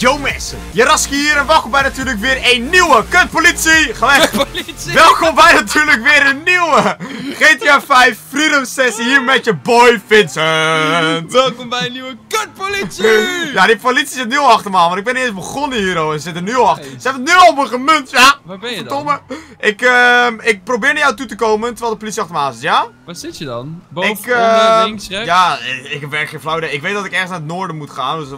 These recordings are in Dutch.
Yo mensen, Jaraski hier en welkom bij natuurlijk weer een nieuwe kutpolitie. Ga weg. Politie! Welkom bij natuurlijk weer een nieuwe GTA 5 Freedom Sessie hier met je boy Vincent. Welkom bij een nieuwe kutpolitie! Ja, die politie zit nu al achter me aan, want ik ben eens begonnen hier hoor. Ze zitten nu al achter. Ze hebben het nu al op me gemunt, ja. Waar ben je dan? Verdomme. Ik, ehm, ik probeer naar jou toe te komen terwijl de politie achter me aan zit, ja? Waar zit je dan? Boven, ik, onder, ehm, links, rechts? Ja, ik, ik heb echt geen flauw idee. Ik weet dat ik ergens naar het noorden moet gaan. Dus,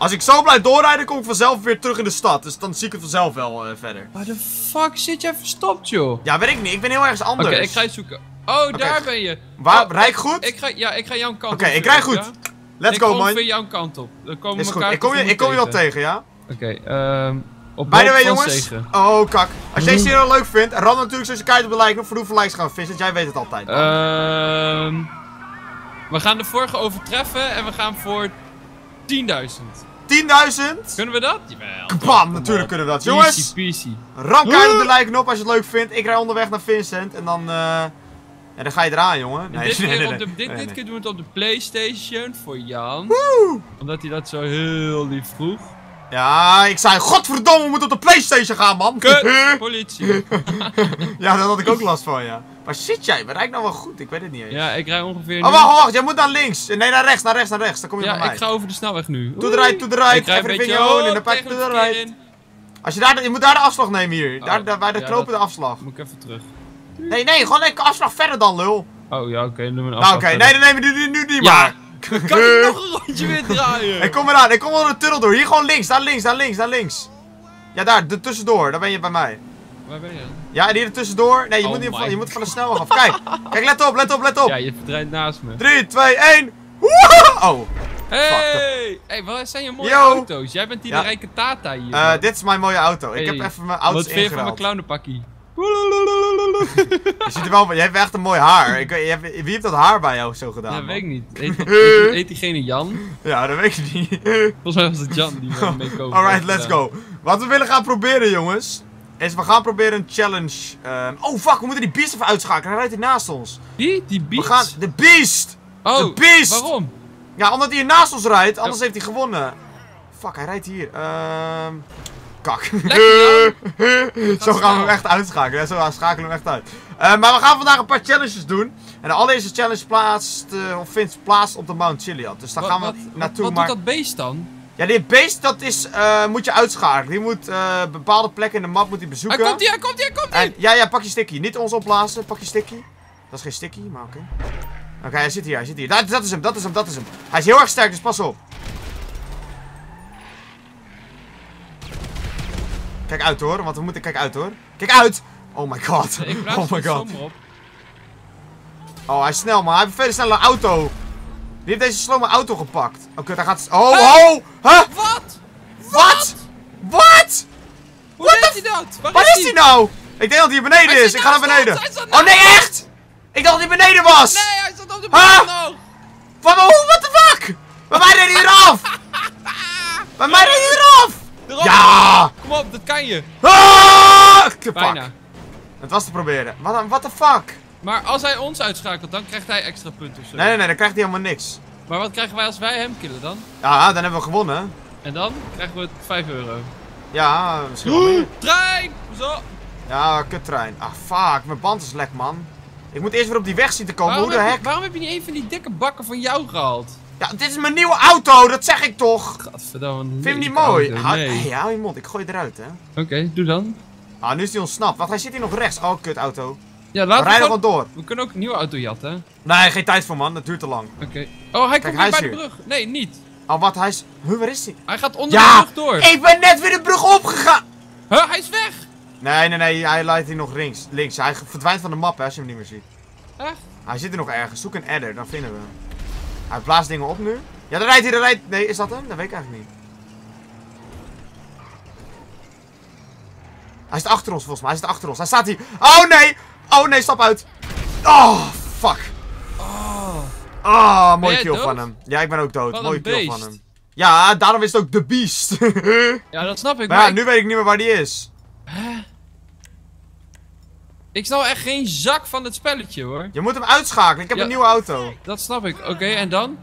als ik zo blijf doorrijden, kom ik vanzelf weer terug in de stad. Dus dan zie ik het vanzelf wel eh, verder. Waar de fuck zit jij verstopt, joh? Ja, weet ik niet. Ik ben heel ergens Oké, anders. ik ga je zoeken. Oh, daar ben je. Waar, Oh, rijd ik goed? Ik ga, ja, ik ga jouw kant Oké, op. ik rijd ja? goed. Let's ik go, kom man. weer jouw kant op. Dan komen we goed. elkaar Ik kom, je, ik kom je wel tegen, ja? Oké, ehm... op By the way, jongens. Zegen. Oh, kak. Als jij deze heel leuk vindt, ram natuurlijk zoals je kaart op de like. Voor hoeveel likes gaan we vissen? Jij weet het altijd. Ehm... we gaan de vorige overtreffen en we gaan voor 10.000. 10.000? Kunnen we dat? Jawel. Bam, Kom natuurlijk op. kunnen we dat. Jongens, kaart op de like knop als je het leuk vindt. Ik rij onderweg naar Vincent en dan... eh en dan ga je eraan, jongen. dit, keer op de, dit, dit keer doen we het op de Playstation voor Jan. Omdat hij dat zo heel lief vroeg. Ja, ik zei, godverdomme, we moeten op de Playstation gaan, man. Kut! Politie. ja, daar had ik ook last van, ja. Waar zit jij? We rijden nou wel goed, ik weet het niet eens. Ja, ik rij ongeveer Oh, wacht, wacht, jij moet naar links. Nee, naar rechts, naar rechts, naar rechts. Dan kom je bij Ja, mij. ik ga over de snelweg nu. To the right, to the right. Ik rij een beetje in oh, the pack tegen to the right. Als je daar, de- je moet daar de afslag nemen hier. Daar, Oh, daar, bij de ja, dat- afslag. Moet ik even terug. Nee, nee, gewoon een afslag verder dan, lul. Oh ja, oké, dan doen we een Nou, oké, afslag nee, dan nemen we nu, die Ja. maar. Kan ik nog een rondje weer draaien? Ik kom eraan, ik kom onder de tunnel door. Hier gewoon links, daar links, daar links, daar links. Ja, daar, de tussendoor. Daar ben je bij mij. Waar ben je dan? Ja, en hier er tussendoor. Nee, je, Oh moet, niet van, je moet van de snelweg af. Kijk, kijk, let op, let op, let op. Ja, je verdrijft naast me. 3, 2, 1. Woehoe! Oh, Hey! Hey, wat zijn je mooie Yo. auto's? Jij bent die Ja. de rijke Tata hier. eh, dit is mijn mooie auto. Ik heb even mijn auto's Wat vind je van mijn ingeruild. clownenpakkie? Je ziet er wel, je hebt echt een mooi haar. Ik, je wie heeft dat haar bij jou zo gedaan? Ja, man? weet ik niet. Eet, eet, eet diegene Jan? Ja, dat weet ik niet. Volgens mij was het Jan die mee koos. Alright, let's go. Wat we willen gaan proberen, jongens, is we gaan proberen een challenge. ehm, oh fuck, we moeten die beest even uitschakelen. Hij rijdt hier naast ons. Die? Die We beats? gaan. De beest! Oh, de beest! waarom? Ja, omdat hij hier naast ons rijdt, anders heeft hij gewonnen. Fuck, hij rijdt hier. Ehm. Kak. Lekker, Zo gaan we hem echt uitschakelen. Ja, zo schakelen we hem echt uit. Eh, maar we gaan vandaag een paar challenges doen. En de allereerste challenge plaatst, eh, of vindt plaats op de Mount Chiliad. Dus daar Wat- gaan we wat, naartoe. Wat, maar... doet dat beest dan? Ja, die beest, dat is, eh, moet je uitschakelen. Die moet eh, bepaalde plekken in de map moet hij bezoeken. Hij komt hier, hij komt hier, hij komt hier! En, ja, ja, pak je sticky. Niet ons opblazen, pak je sticky. Dat is geen sticky, maar oké. Oké, hij zit hier, hij zit hier. Dat, dat is hem, dat is hem, dat is hem. Hij is heel erg sterk, dus pas op. Kijk uit hoor, want we moeten, kijk uit hoor. Kijk uit! Oh my god. Oh my god. op. Oh, hij is snel, man. Hij heeft een veel snelle auto. Wie heeft deze slome auto gepakt? Oké, daar gaat... Oh, oh! Huh? Wat? Wat? Wat? Hoe deed hij dat? Waar, Waar is hij nou? Ik denk dat hij hier beneden Hij is. Ik ga naar beneden. Oh nee, echt? Ik dacht dat hij beneden was. Nee, hij staat op de Huh? Wat, oh, what the fuck? Bij mij reed hij eraf. Bij mij reed hij eraf. Ja. Kom op, dat kan je. Ah. Bijna. Het was te proberen. Wat een- what the fuck? Maar als hij ons uitschakelt, dan krijgt hij extra punten of zo. Nee, nee, nee, dan krijgt hij helemaal niks. Maar wat krijgen wij als wij hem killen dan? Ja, dan hebben we gewonnen. En dan krijgen we 5 euro. Ja, misschien wel meer. Trein! Zo! Ja, kuttrein. Ah, fuck. Mijn band is lek, man. Ik moet eerst weer op die weg zien te komen. Waarom Hoe de hek? je, waarom heb je niet een van die dikke bakken van jou gehaald? Ja, dit is mijn nieuwe auto. Dat zeg ik toch. Gadverdamme, een Vind je hem niet mooi? auto. Hou, Nee. hey, hou je mond. Ik gooi eruit, hè. Oké, doe dan. Ah, nu is hij ontsnapt. Wacht, hij zit hier nog rechts. Oh, kut auto. Ja, We laten we rijden gewoon... gewoon door. We kunnen ook een nieuwe auto jatten. Oké. Nee, geen tijd voor man. Dat duurt te lang. Oh, hij komt hij weer is bij de brug. Nee, niet. Oh, wat? Hij is... Huh, waar is hij? Hij gaat onder Ja! de brug door. Ik ben net weer de brug opgegaan! Huh, hij is weg! Nee, nee, nee. Hij leidt hier nog links. links. Hij verdwijnt van de map, hè, als je hem niet meer ziet. Echt? Hij zit er nog ergens. Zoek een adder, dan vinden we hem. Hij blaast dingen op nu. Ja, daar rijdt hij, daar rijdt... Nee, is dat hem? Dat weet ik eigenlijk niet. Hij zit achter ons, volgens mij. Hij zit achter ons. Hij staat hier. Oh, nee! Oh, nee, stap uit. Oh, fuck. Oh, mooie jij kill dood? van hem. Ja, ik ben ook dood. Wat mooie kill van hem. Ja, daarom is het ook de beast. Ja, dat snap ik. maar Maar ja, ik- nu weet ik niet meer waar die is. ik snap echt geen zak van het spelletje hoor. Je moet hem uitschakelen. Ik heb Ja. een nieuwe auto. Dat snap ik. Oké, en dan?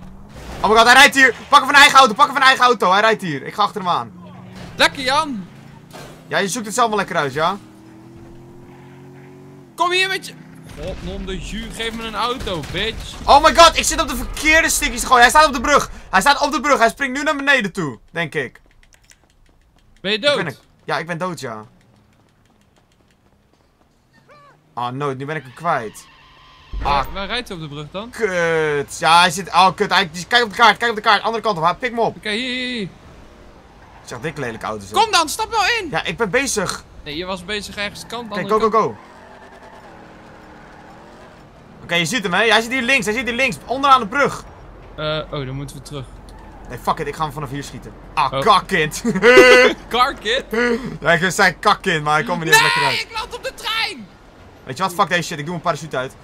Oh my god, hij rijdt hier. Pak hem van eigen auto. Pak hem van eigen auto. Hij rijdt hier. Ik ga achter hem aan. Lekker Jan! Ja, je zoekt het zelf wel lekker uit, ja? Kom hier met je... God, non de jus, geef me een auto, bitch. Oh my god, ik zit op de verkeerde stickies te gooien. Hij staat op de brug. Hij staat op de brug. Hij springt nu naar beneden toe, denk ik. Ben je Ik dood? ben Ja, ik ben dood, ja. Oh, no, nu ben ik hem kwijt. Waar, waar rijdt hij op de brug dan? Oké, Kut. Ja, hij zit... Oh, kut. Hij... Kijk op de kaart, kijk op de kaart. Andere kant op. Hij- Pik me op. hier, hier, hier. Zeg, dik lelijke auto's. Kom dan, stap wel in! Ja, ik ben bezig. Nee, je was bezig ergens kant. Oké, andere go, go, go. Oké, je ziet hem, hè? Hij zit hier links. Hij zit hier links. Onderaan de brug. Eh, oh, dan moeten we terug. Nee, fuck it. Ik ga hem vanaf hier schieten. Ah, Oh. kakkind. Ja, ik zei kakkind, maar hij komt er niet lekker Nee, uit. ik land op de trein! Weet je wat? Fuck deze shit. Ik doe mijn parachute uit.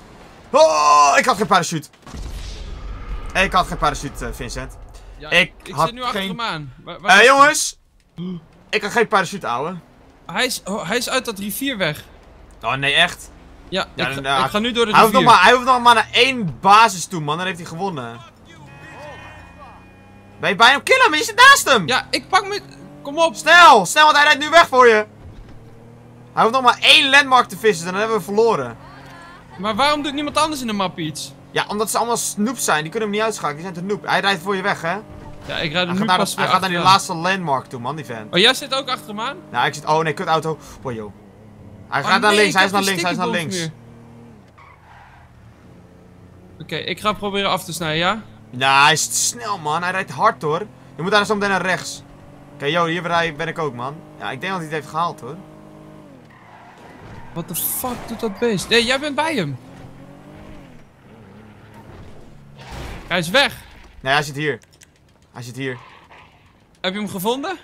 Oh, ik had geen parachute. Ik had geen parachute, eh, Vincent. Ja, Ik ik had zit nu achter geen- hem aan. Waar- waar Eh, jongens. Ik had geen parachute, ouwe. Hij is, oh, hij is uit dat rivier weg. Oh, nee, echt? Ja, Ja, ik, ga, ik ga nu door de Hij hoeft, nog maar, hij hoeft nog maar naar één basis toe, man. Dan heeft hij gewonnen. Ben je bij hem? Kill hem, je zit naast hem! Ja, ik pak me... Kom op. Snel, snel, want hij rijdt nu weg voor je. Hij hoeft nog maar één landmark te vissen, dan hebben we verloren. Maar waarom doet niemand anders in de map iets? Ja, omdat ze allemaal snoeps zijn. Die kunnen hem niet uitschakelen. Die zijn te noob. Hij rijdt voor je weg, hè? Ja, ik rijd Hij nu gaat, naar, pas hij gaat naar die laatste landmark toe, man, die vent. Oh, jij zit ook achter hem aan? Nou, ik zit... Oh, nee, kut auto. Boy, joh. Hij Oh, gaat naar links, hij is naar links, hij is naar links. Oké, ik ga proberen af te snijden, ja? Nou, hij is snel, man. Hij rijdt hard, hoor. Je moet daar zo meteen naar rechts. Oké, joh, hier ben ik ook, man. Ja, ik denk dat hij het heeft gehaald, hoor. What the fuck doet dat beest? Nee, jij bent bij hem. Hij is weg. Nee, hij zit hier. Hij zit hier. Heb je hem gevonden?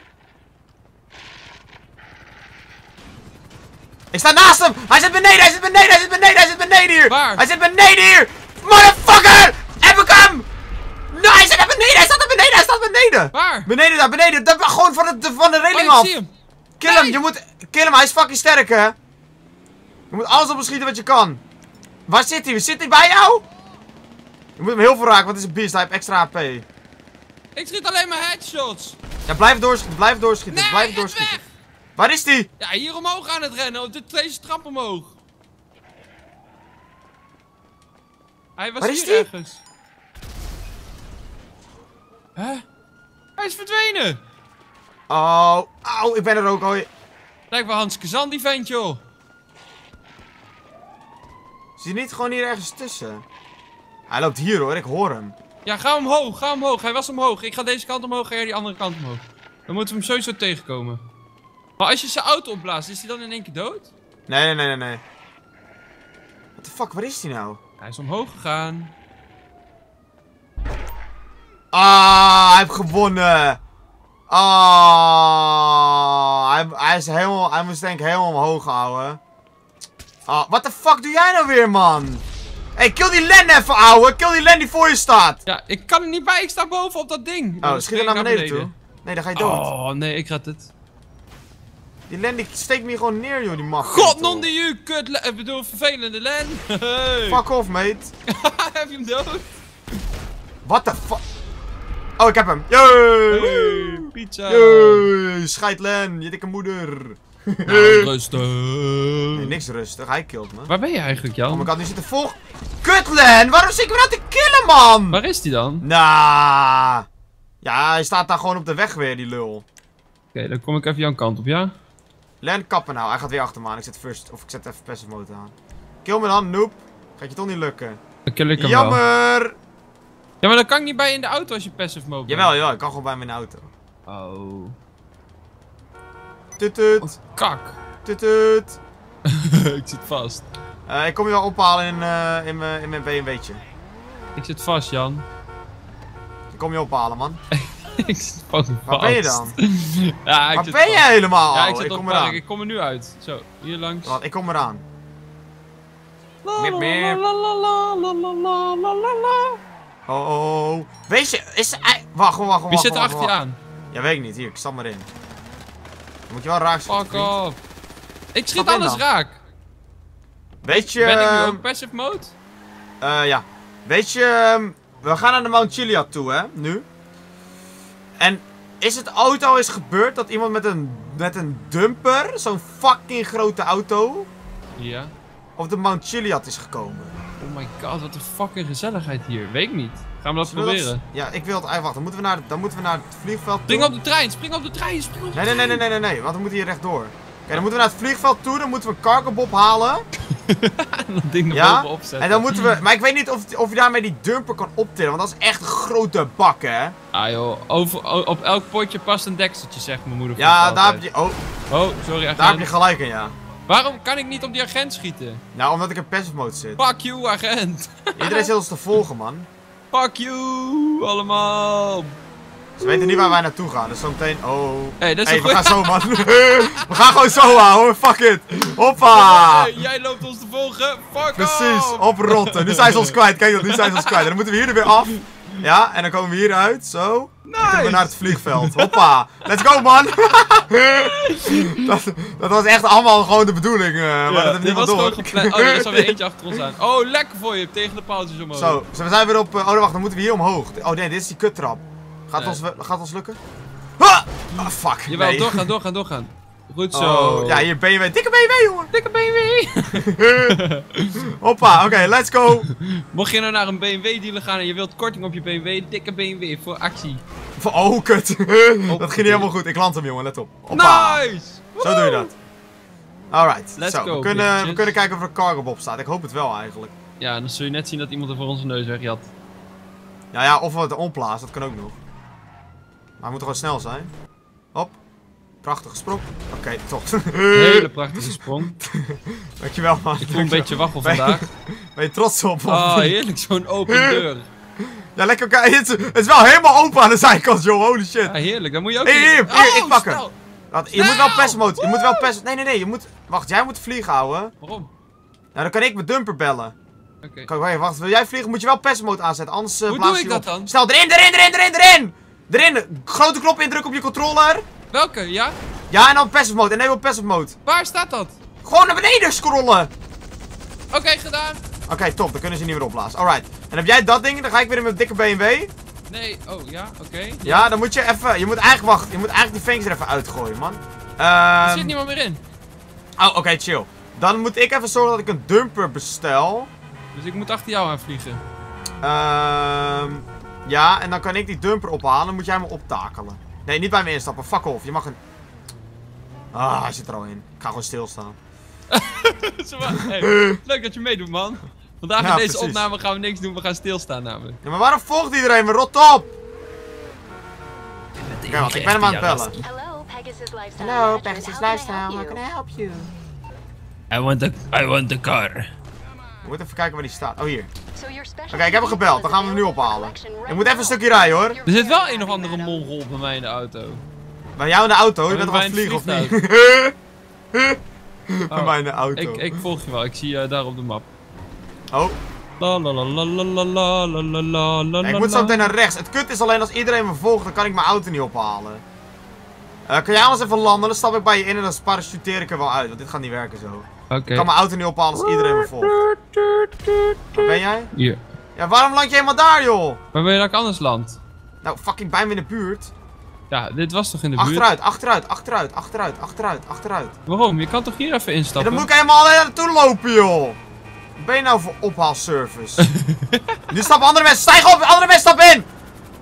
Ik sta naast hem! Hij zit beneden, hij zit beneden, hij zit beneden, hij zit beneden hier! Waar? Hij zit beneden hier! Motherfucker! Heb ik hem! Nee, hij zit naar beneden, hij staat naar beneden, hij staat beneden! Waar? Beneden daar, beneden, daar, gewoon van de, van de Oh, reling ik af! zie hem. Kill hem, je moet... Kill hem, hij is fucking sterk, hè? Je moet alles op hem schieten wat je kan. Waar zit hij? Zit hij bij jou? Je moet hem heel veel raken, want het is een beest, hij heeft extra HP. Ik schiet alleen maar headshots. Ja, blijf doorschieten, blijf doorschieten, Nee, blijf doorschieten. Waar is die? Ja, hier omhoog aan het rennen. Op de deze trap omhoog. Hij was Waar is hier die? ergens. Hè? Hij is verdwenen. Oh, auw, ik ben er ook al. Lijkt wel Hans Kazan, die vent, joh. Zie je niet gewoon hier ergens tussen? Hij loopt hier hoor, ik hoor hem. Ja, ga omhoog, ga omhoog. Hij was omhoog. Ik ga deze kant omhoog, ga jij die andere kant omhoog. Dan moeten we hem sowieso tegenkomen. Maar als je zijn auto opblaast, is hij dan in één keer dood? Nee, nee, nee, nee. What the fuck, waar is hij nou? Hij is omhoog gegaan. Ah, hij heeft gewonnen. Ah, hij, hij is helemaal, hij moest denk ik helemaal omhoog houden. Ah, what the fuck doe jij nou weer, man? hey, kill die Len even, ouwe. Kill die Len die voor je staat. Ja, ik kan er niet bij. Ik sta boven op dat ding. Oh, schiet er naar beneden toe. Nee, dan ga je dood. Oh, nee, ik red het. Die Len die steekt me hier gewoon neer, joh, die mag. God, non de u, kut, ik bedoel, vervelende Len. Hey. Fuck off, mate. Heb je hem dood? What the fuck? Oh, ik heb hem. Yay! Hey, pizza. Yay! Scheid Len, je dikke moeder. Nou, rustig. Nee, niks rustig, hij killt me. Waar ben je eigenlijk, Oh my Jan? god, nu zit er vol... Kut Len, waarom zit ik me nou te killen, man? Waar is die dan? Oké, Nah. Ja, hij staat daar gewoon op de weg weer, die lul. dan kom ik even jouw kant op, ja? Len, kappen nou. Hij gaat weer achter me aan. Ik zet first, of ik zet even passive mode aan. Kill me dan, noob. Gaat je toch niet lukken. Dan kill ik hem wel. Jammer. Ja, maar dan kan ik niet bij in de auto als je passive mode bent. Jawel, jawel. Ik kan gewoon bij mijn auto. Oh. Tut tut. Kak. Tut tut. ik zit vast. Eh, ik kom je wel ophalen in, eh, in mijn in mijn BMW'tje. Ik zit vast, Jan. Ik kom je ophalen, man. ik. Waar ben je dan? ja, ik Waar ben je helemaal? Ja, ik, oh, kom eraan. Ik kom er nu uit. Zo, hier langs. Wat, ik kom eraan. Oh, oh, weet je, is eh, Wacht, wacht, wacht. Wie zit er achter je aan? Ja, weet ik niet. Hier, ik sta maar in. Dan moet je wel raak schieten. Fuck off. Ik schiet alles raak. Weet je... Ben ik nu ehm, in passive mode? Eh, ja. Weet je... Ehm, we gaan naar de Mount Chiliad toe, hè? Nu. En is het ooit al eens gebeurd dat iemand met een, met een dumper, zo'n fucking grote auto, Ja. op de Mount Chiliad is gekomen? Oh my god, wat een fucking gezelligheid hier. Weet ik niet. Gaan we dat Zullen we dat- proberen? Ja, ik wil het eigenlijk wachten. Dan moeten we naar, dan moeten we naar het vliegveld Spring op de trein, spring op de trein, spring op de Nee, nee, nee, nee, nee, nee, nee, want we moeten hier rechtdoor. Oké, dan moeten we naar het vliegveld toe, dan moeten we een cargobob halen. dat ding Ja, bovenop zetten. en dan moeten we... Maar ik weet niet of, of je daarmee die dumper kan optillen, want dat is echt een grote bak, hè. Ah joh, over, op elk potje past een dekseltje, zegt mijn moeder. Ja, vroeger daar heb je... Oh, Oh, sorry agent. daar heb je gelijk in, ja. Waarom kan ik niet op die agent schieten? Nou, omdat ik in passive mode zit. Fuck you, agent. Iedereen zit ons te volgen, man. Fuck you, allemaal. Ze weten niet waar wij naartoe gaan, dus zometeen... Oh... Hey, dat is hey, we gaan zo, man. we gaan gewoon zo aan, hoor. Fuck it. Hoppa. Hey, jij loopt ons te volgen. Fuck Precies, oprotten. Nu zijn ze ons kwijt. Kijk, nu zijn ze ons kwijt. En dan moeten we hier er weer af. Ja, en dan komen we hieruit. Zo. Dan kunnen we Nice. naar het vliegveld. Hoppa. Let's go, man. dat, dat was echt allemaal gewoon de bedoeling. eh, maar dat heeft niemand door. Oh, er is alweer eentje achter ons aan. Oh, lekker voor je, tegen de paaltjes omhoog. Zo, zo, we zijn weer op... eh, oh, wacht. Dan moeten we hier omhoog. Oh nee, dit is die kuttrap. Gaat, Nee. ons, gaat ons lukken? Ah, fuck. Jawel, nee. doorgaan, doorgaan, doorgaan. Goed zo. Oh, ja, hier BMW. Dikke BMW, jongen. Dikke BMW. Hoppa. Oké, let's go. Mocht je nou naar een BMW dealer gaan en je wilt korting op je BMW, dikke BMW voor actie. Oh, kut. dat ging niet helemaal goed. Ik land hem, jongen. Let op. Hoppa. Nice! Zo doe je dat. Alright. Let's Zo, go, we, kunnen, we kunnen kijken of er cargo op staat. Ik hoop het wel eigenlijk. Ja, dan zul je net zien dat iemand er voor onze neus wegjat. Ja, ja, of we het dat kan ook nog. Maar we moeten gewoon snel zijn. Hop. Prachtige sprong. Oké, top. Hele prachtige sprong. Dankjewel, man. Ik voel een beetje waggel vandaag. Ben je trots op? Ah, niet? heerlijk, zo'n open deur. Ja, lekker. Het, is- het is wel helemaal open aan de zijkant, joh. Holy shit. Ja, heerlijk, dan moet je ook... Hier, hier, hier, ik Oh, pak hem. je moet wel Snel! pest mode. Je moet wel pest... Nee, nee, nee. Je moet... Wacht, jij moet vliegen houden. Waarom? Nou, dan kan ik mijn dumper bellen. Oké. Wacht, wil jij vliegen? Moet je wel pest mode aanzetten, anders uh, Hoe doe ik dat dan? Snel, erin, erin, erin, erin, erin! Erin! Grote knop indrukken op je controller. Welke, ja? Ja, en dan passive mode. Enable passive mode. Waar staat dat? Gewoon naar beneden scrollen. Oké, gedaan. Oké, top. Dan kunnen ze niet meer opblazen. Alright. En heb jij dat ding, dan ga ik weer in mijn dikke BMW. Nee, oh ja, oké. Ja, dan moet je even... Je moet eigenlijk wachten. Je moet eigenlijk die fangs er even uitgooien, man. Er Ehm zit niemand meer in. Oh, oké, chill. Dan moet ik even zorgen dat ik een dumper bestel. Dus ik moet achter jou aan vliegen. Ehm ja, en dan kan ik die dumper ophalen. Dan moet jij me optakelen. Nee, niet bij me instappen. Fuck off. Je mag een... Ah, hij zit er al in. Ik ga gewoon stilstaan. Zo maar, hey, leuk dat je meedoet, man. Vandaag Ja, in deze precies. opname gaan we niks doen, we gaan stilstaan namelijk. Ja, maar waarom volgt iedereen me? Rot op! Oké. Ik ben hem aan het bellen. Hello, Pegasus Lifestyle. Hallo. Pegasus Lifestyle. How can I help you? I want the, I want the car. We moeten even kijken waar die staat. Oh, hier. Oké, ik heb hem gebeld. Dan gaan we hem nu ophalen. Ik moet even een stukje rijden, hoor. Er zit wel een of andere mongool bij mij in de auto. Bij jou in de auto? Je Oh, bent toch aan het vliegen, of niet? Bij Oh, mij in de auto. Ik, ik volg je wel, ik zie je daar op de map. Oh, La la la la la la la la la ik moet zo meteen naar rechts. Het kut is alleen als iedereen me volgt, dan kan ik mijn auto niet ophalen. Eh, kan jij anders even landen? Dan stap ik bij je in en dan parachuteer ik er wel uit. Want dit gaat niet werken zo. Oké. Ik kan mijn auto niet ophalen als iedereen me volgt. Waar ben jij? Hier. Ja, waarom land je helemaal daar, joh? Waar wil je dat ik anders land? Nou, fucking bij me in de buurt. Ja, dit was toch in de buurt? Achteruit, achteruit, achteruit, achteruit, achteruit, achteruit. Waarom? Je kan toch hier even Ja, instappen? dan moet ik helemaal alleen naartoe lopen, joh. Wat ben je nou voor ophaalservice? nu stappen andere mensen. Stijg op, andere mensen stappen in.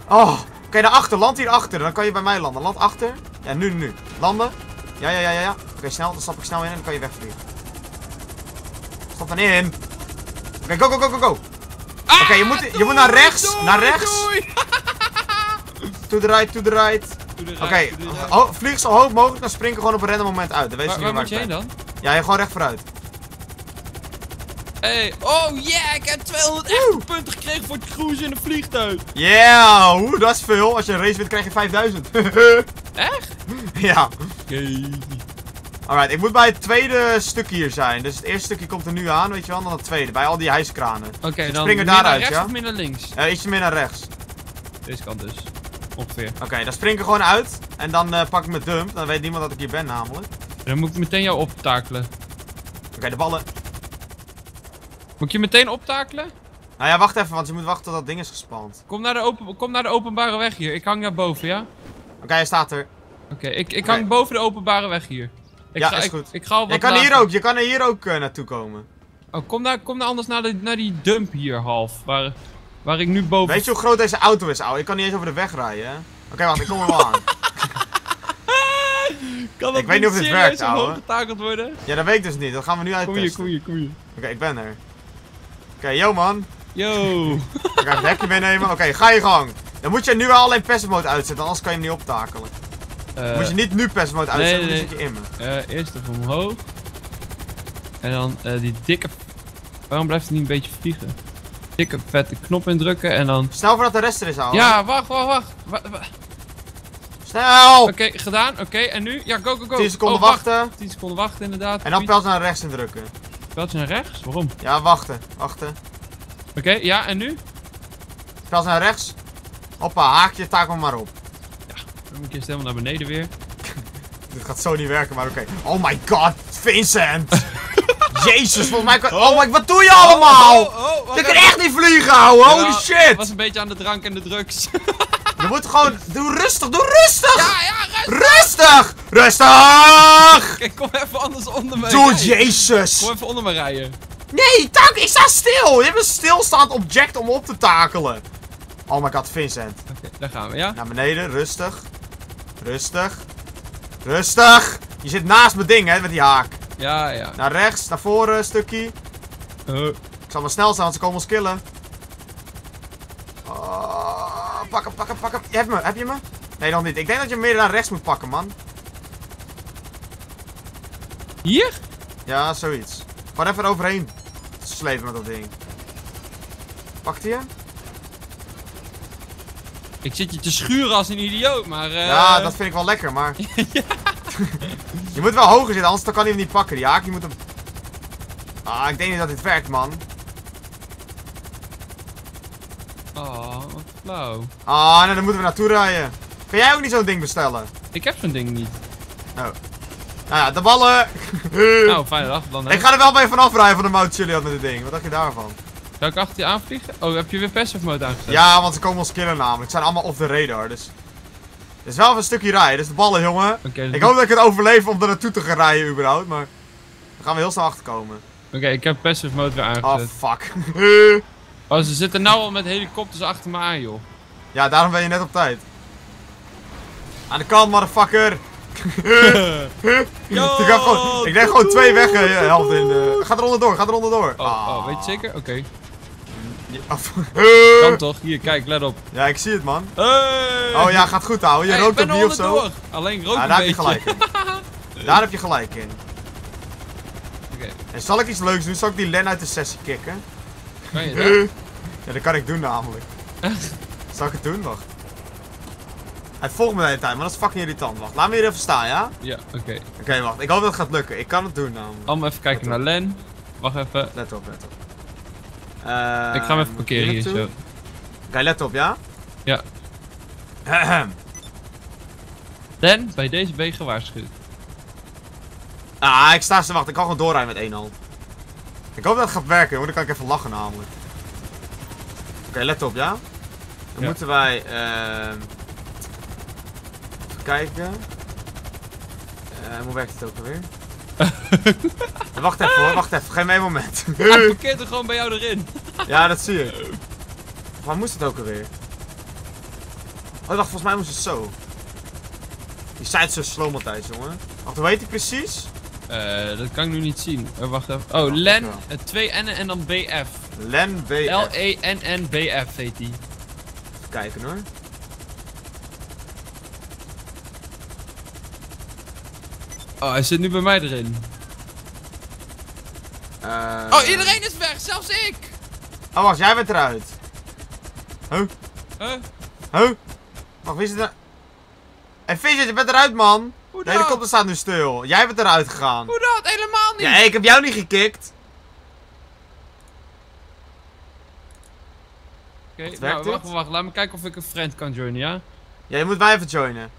Oh, oké, naar achter. Land hier achter. Dan kan je bij mij landen. Land achter. Ja, nu, nu. Landen. Ja, ja, ja, ja. ja. Oké, snel. Dan stap ik snel in en dan kan je wegvliegen. Stap dan in. Oké, go, go, go, go, go. Oké, je, moet, je moet naar rechts. Doei, naar rechts. doei. To the right, to the right. Oké, vlieg zo hoog mogelijk. Dan spring ik gewoon op een random moment uit. Dan weet Waar, je waar niet moet je waar heen ik ben. dan? Ja, je gewoon recht vooruit. Hey, oh yeah, ik heb 200 echte punten gekregen voor het cruisen in een vliegtuig. Yeah, oeh, dat is veel. Als je een race wint, krijg je 5000. Echt? ja. Oké. Alright, ik moet bij het tweede stuk hier zijn. Dus het eerste stukje komt er nu aan, weet je wel. Dan het tweede, bij al die hijskranen. Oké, dan spring er daaruit, naar rechts ja? of meer naar links? Eh, ietsje meer naar rechts. Deze kant dus. Ongeveer. Oké, dan spring ik er gewoon uit. En dan eh, pak ik mijn dump. Dan weet niemand dat ik hier ben, namelijk. Dan moet ik meteen jou optakelen. Oké, de ballen. Moet ik je meteen optakelen? Nou ja, wacht even, want je moet wachten tot dat ding is gespand. Kom naar de, open, kom naar de openbare weg hier. Ik hang daar boven, ja? Oké, hij staat er. Oké, ik, ik hang boven de openbare weg hier. Ik Ja, ga, is goed. Ik ga al wat Je kan hier ook, je kan er hier ook eh, naartoe komen. Oh, kom nou, kom nou anders naar, de, naar die dump hier half. Waar, waar ik nu boven... Weet je hoe groot deze auto is, ouwe? Ik kan niet eens over de weg rijden, hè? Oké, wacht, ik kom er wel aan. kan ik weet niet of dit serieus werkt, ouwe. getakeld worden? Ja, dat weet ik dus niet. Dat gaan we nu Kom hier, uittesten. kom hier, kom hier. Oké, ik ben er. Oké, yo man. Yo. Ik ga even het hekje meenemen. Oké, ga je gang. Dan moet je nu wel alleen passive mode uitzetten, anders kan je hem niet optakelen. Eh, moet je niet nu passive mode nee, uitzetten, nee, dan zit je in me. eh, eerst even omhoog. En dan eh, die dikke... Waarom blijft hij niet een beetje vliegen? Dikke vette knop indrukken en dan... Snel voordat de rest er is, ouwe. Ja, wacht, wacht, wacht. Wa- wa- Snel! Oké, gedaan. Oké, en nu? Ja, go, go, go. 10 seconden Oh, wacht. wachten. 10 seconden wachten, inderdaad. En dan pijl naar rechts indrukken. Pijltje naar rechts? Waarom? Ja, wachten. Wachten. Oké, ja, en nu? Pijl naar rechts. Hoppa, haak je, taak maar op. Dan moet ik eerst helemaal naar beneden weer. Dit gaat zo niet werken, maar oké. Oh my god, Vincent! Jezus, volgens mij kan... Oh my, wat doe je allemaal? oh, Je kan echt niet vliegen, ouwe. Holy shit! was een beetje aan de drank en de drugs. Je moet gewoon... Doe rustig, doe rustig! ja, ja, rust. Rustig! Rustig! Oké, kom even anders onder me Doe. Jezus! Kom even onder me rijden. Nee, tak, ik sta stil! Je hebt een stilstaand object om op te takelen. Oh my god, Vincent. Oké, daar gaan we, ja? Naar beneden, rustig. Rustig. Rustig! Je zit naast mijn ding, hè, met die haak. Ja, ja. Naar rechts, naar voren, een stukje. Uh, Ik zal maar snel staan, want ze komen ons killen. Oh, pak hem, pak hem, pak hem. Je hebt me, heb je me? Nee, nog niet. Ik denk dat je hem meer naar rechts moet pakken, man. hier? Ja, zoiets. Gewoon even eroverheen slepen met dat ding. Pakt hij hem? Ik zit je te schuren als een idioot, maar... eh Ja, dat vind ik wel lekker, maar... je moet wel hoger zitten, anders dan kan hij hem niet pakken. Die haak, je moet hem... Ah, ik denk niet dat dit werkt, man. Oh, wat flauw. Ah, nee, dan moeten we naartoe rijden. Kan jij ook niet zo'n ding bestellen? Ik heb zo'n ding niet. Nou ja, de ballen. Nou, fijne dag dan. hè. ik ga er wel bij vanaf rijden van de Mount Chiliad met dit ding. Wat dacht je daarvan? Zou ik achter je aanvliegen? Oh, heb je weer passive mode aangezet? Ja, want ze komen ons killen namelijk. Ze zijn allemaal off the radar, dus... Het is wel even een stukje rijden, dus de ballen, jongen. Ik hoop dat ik het overleef om er naartoe te gaan rijden, überhaupt, maar... Dan gaan we heel snel achterkomen. Oké, ik heb passive mode weer Oh, aangezet. fuck. Oh, ze zitten nou al met helikopters achter me aan, joh. ja, daarom ben je net op tijd. Aan de kant, motherfucker. Yo, ik, gewoon, ik neem gewoon twee weg, helft in. eh. Ga er onderdoor, ga er onderdoor. Oh, oh, weet je zeker? Oké. Ja, af- Kan toch? Hier, kijk, let op. ja, ik zie het, man. Hey! Oh ja, gaat goed, ouwe. Je Hey, rookt op er of zo. onderdoor. Alleen rook Ja, een daar heb je beetje. gelijk in. Daar heb je gelijk in. Oké, En zal ik iets leuks doen? Zal ik die Len uit de sessie kicken? kan je dat? Ja, dat kan ik doen namelijk. Zal ik het doen? Wacht. Hij volgt me de hele tijd, maar dat is fucking irritant. Wacht, laat me hier even staan, ja? Ja, oké. Oké, wacht. Ik hoop dat het gaat lukken. Ik kan het doen namelijk. Allemaal even kijken naar Len. Wacht even. Let op, let op. Eh, ik ga hem even parkeren hier zo. Oké, let op, ja? Ja. Len, bij deze ben je gewaarschuwd. ah, ik sta te wachten. Ik kan gewoon doorrijden met één hand. Ik hoop dat het gaat werken, want dan kan ik even lachen namelijk. Oké, let op, ja? Dan Ja. moeten wij... ehm even kijken. Eh, hoe werkt het ook alweer? Wacht even hoor, wacht even. Geef me een moment. Hij parkeert er gewoon bij jou erin. ja, dat zie ik. Waar moest het ook alweer? Oh, wacht, volgens mij moest het zo. Die site is zo slow, Matthijs, jongen. Wacht, hoe heet die precies? Eh, dat kan ik nu niet zien. Eh, wacht even. Oh, Wacht, Len, ik eh, twee N'en en dan BF. Len B. E L-E-N-N-B-F heet die. Even kijken hoor. Oh, hij zit nu bij mij erin. Eh, Oh, iedereen is weg, zelfs ik! Oh, wacht, jij bent eruit. Huh? Huh? Huh? Wacht, wie is het er? Hé, hey, Vincent, je bent eruit, man. Hoe De helikopter staat nu stil. Jij bent eruit gegaan. Hoe dat? Helemaal niet! Ja, ik heb jou niet gekikt. Oké, werkt nou, wacht, dit? wacht, laat me kijken of ik een friend kan joinen, ja? Ja, je moet mij even joinen.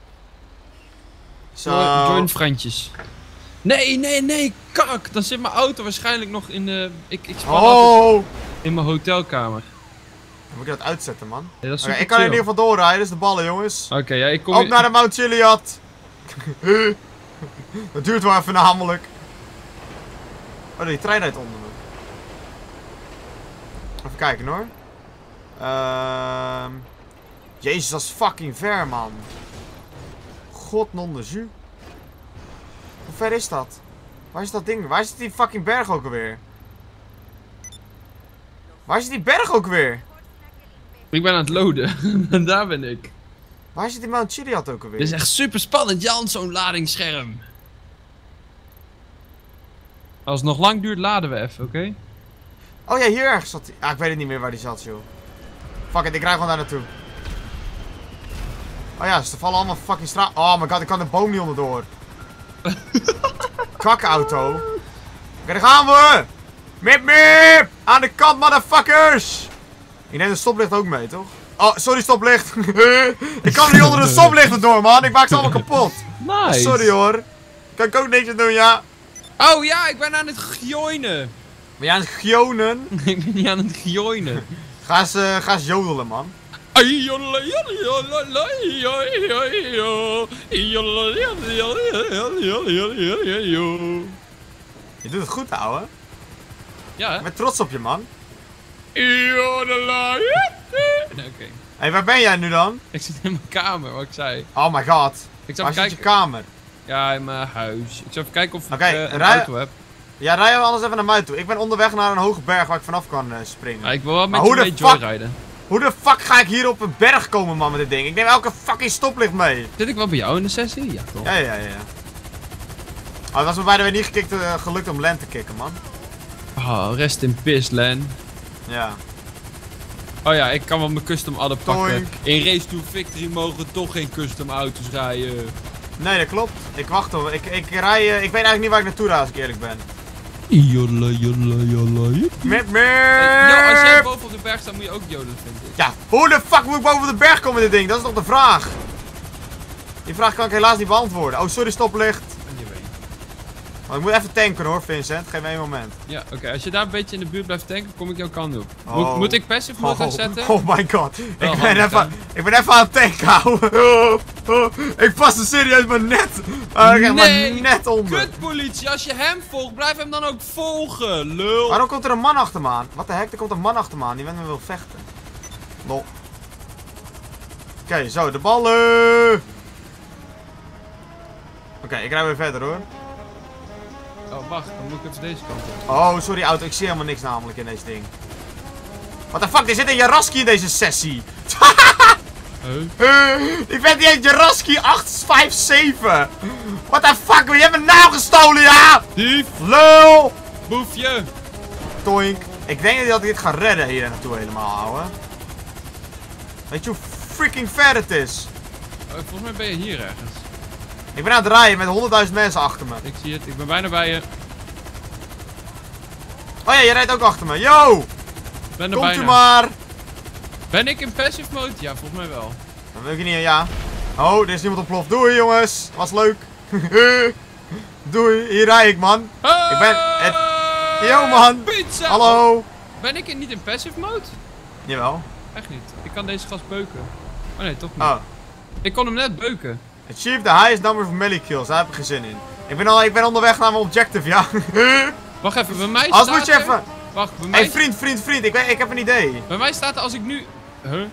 Zo. Join, join vriendjes. Nee, nee, nee, kak! Dan zit mijn auto waarschijnlijk nog in de... Ik, ik span Oh! in mijn hotelkamer. Dan moet je dat uitzetten, man. Ja, dat ik kan in ieder geval doorrijden, dus de ballen, jongens. Oké, ja, ik kom... Op in- naar de Mount Chiliad. dat duurt wel even namelijk. Oh, die trein rijdt onder me. Even kijken hoor. Ehm Jezus, dat is fucking ver, man. God non de jus. Hoe ver is dat? Waar is dat ding? Waar zit die fucking berg ook alweer? Waar zit die berg ook weer? Ik ben aan het loaden. Daar ben ik. Waar zit die Mount Chiliad ook alweer? Dit is echt super spannend, Jan, zo'n ladingsscherm. Als het nog lang duurt, laden we even, oké? Oh ja, hier ergens zat hij. Ah, ik weet het niet meer waar die zat, joh. Fuck it, ik rijd gewoon daar naartoe. Oh ja, ze vallen allemaal fucking straat. Oh my god, ik kan de boom niet onderdoor. Kakauto. Oké, daar gaan we! Mip mip! Aan de kant, motherfuckers! Ik neem de stoplicht ook mee, toch? Oh, sorry, stoplicht. ik kan niet onder de stoplichten door, man. Ik maak ze allemaal kapot. Nice. Sorry hoor. Kan ik ook niks doen, ja. Oh ja, ik ben aan het gjoinen. Ben jij aan het gionen? ik ben niet aan het gjoinen. Ga eens, eh, ga eens jodelen, man. Je doet het goed, ouwe. Ja, hè? Ik ben trots op je, man. Nee, Oké. Hé, waar ben jij nu dan? Ik zit in mijn kamer, wat ik zei. Oh my god. Ik Waar zal even zit je kijken. kamer? Ja, in mijn huis. Ik zal even kijken of ik eh, een rij- auto heb. Ja, rij je anders even naar mij toe. Ik ben onderweg naar een hoge berg waar ik vanaf kan eh, springen. Ja, ik wil wel met Maar je hoe de mee fuck- joyriden. Hoe de fuck ga ik hier op een berg komen, man, met dit ding? Ik neem elke fucking stoplicht mee. Zit ik wel bij jou in de sessie? Ja, toch? Ja, ja, ja. Oh, het was me bijna weer niet gekikt, eh, gelukt om Len te kicken, man. Oh, rest in piss, Len. Ja. Oh ja, ik kan wel mijn custom adder pakken. In Race to Victory mogen toch geen custom auto's rijden. Nee, dat klopt. Ik wacht op. Ik, ik rij. eh, ik weet eigenlijk niet waar ik naartoe rijd, als ik eerlijk ben. Jolla, jolla, jolla. Mip, Nou, als jij mip. boven op de berg staat, moet je ook jodelen, vind ik. Ja, hoe de fuck moet ik boven de berg komen met dit ding? Dat is toch de vraag? Die vraag kan ik helaas niet beantwoorden. Oh, sorry, stoplicht. Maar ik moet even tanken hoor, Vincent. Geef me één moment. Ja, oké. Als je daar een beetje in de buurt blijft tanken, kom ik jouw kant op. Oh. Moet, moet ik passive mode Oh, zetten? oh my god. Wel Ik ben, even, ik ben even aan het tanken. Oh, oh. Ik pas er serieus maar net. Uh, ik maar Nee, net onder. Kut politie, als je hem volgt, blijf hem dan ook volgen, lul. Waarom komt er een man achter me aan? Wat de heck? Er komt een man achter me aan die met me wil vechten. Lol. Oké, zo, de ballen. Oké, ik rij weer verder hoor. Oh, wacht, dan moet ik even deze kant op. Oh, sorry auto, ik zie helemaal niks namelijk in deze ding. What the fuck, er zit een Jaraski in deze sessie. Huh? Eh, ik ben die een Jaraski 857. What the fuck, je hebt mijn naam gestolen, ja? Dief, Lul. boefje. Toink. Ik denk dat ik dit ga redden hier naartoe helemaal, ouwe. Weet je hoe freaking ver het is? Oh, volgens mij ben je hier ergens. Ik ben aan het rijden met 100.000 mensen achter me. Ik zie het, ik ben bijna bij je. Oh ja, je rijdt ook achter me. Yo! Ben er Komt bijna. u maar! Ben ik in passive mode? Ja, volgens mij wel. Dan wil ik niet, ja. Oh, er is iemand ontploft. Doei jongens, was leuk. Doei, hier rij ik man. Ik ben het- Yo, man. Pizza! Hallo. Ben ik in- niet in passive mode? Jawel. Echt niet. Ik kan deze gast beuken. Oh nee, toch niet. Oh. Ik kon hem net beuken. Achieve the highest number of melee kills. Daar heb ik geen zin in. Ik ben, al, ik ben onderweg naar mijn objective, ja. Wacht even, bij mij Als staat moet je er- even... Wacht, bij mij, Hé, hey, vriend, vriend, vriend. Ik, weet, ik heb een idee. bij mij staat er als ik nu... Huh? Hé,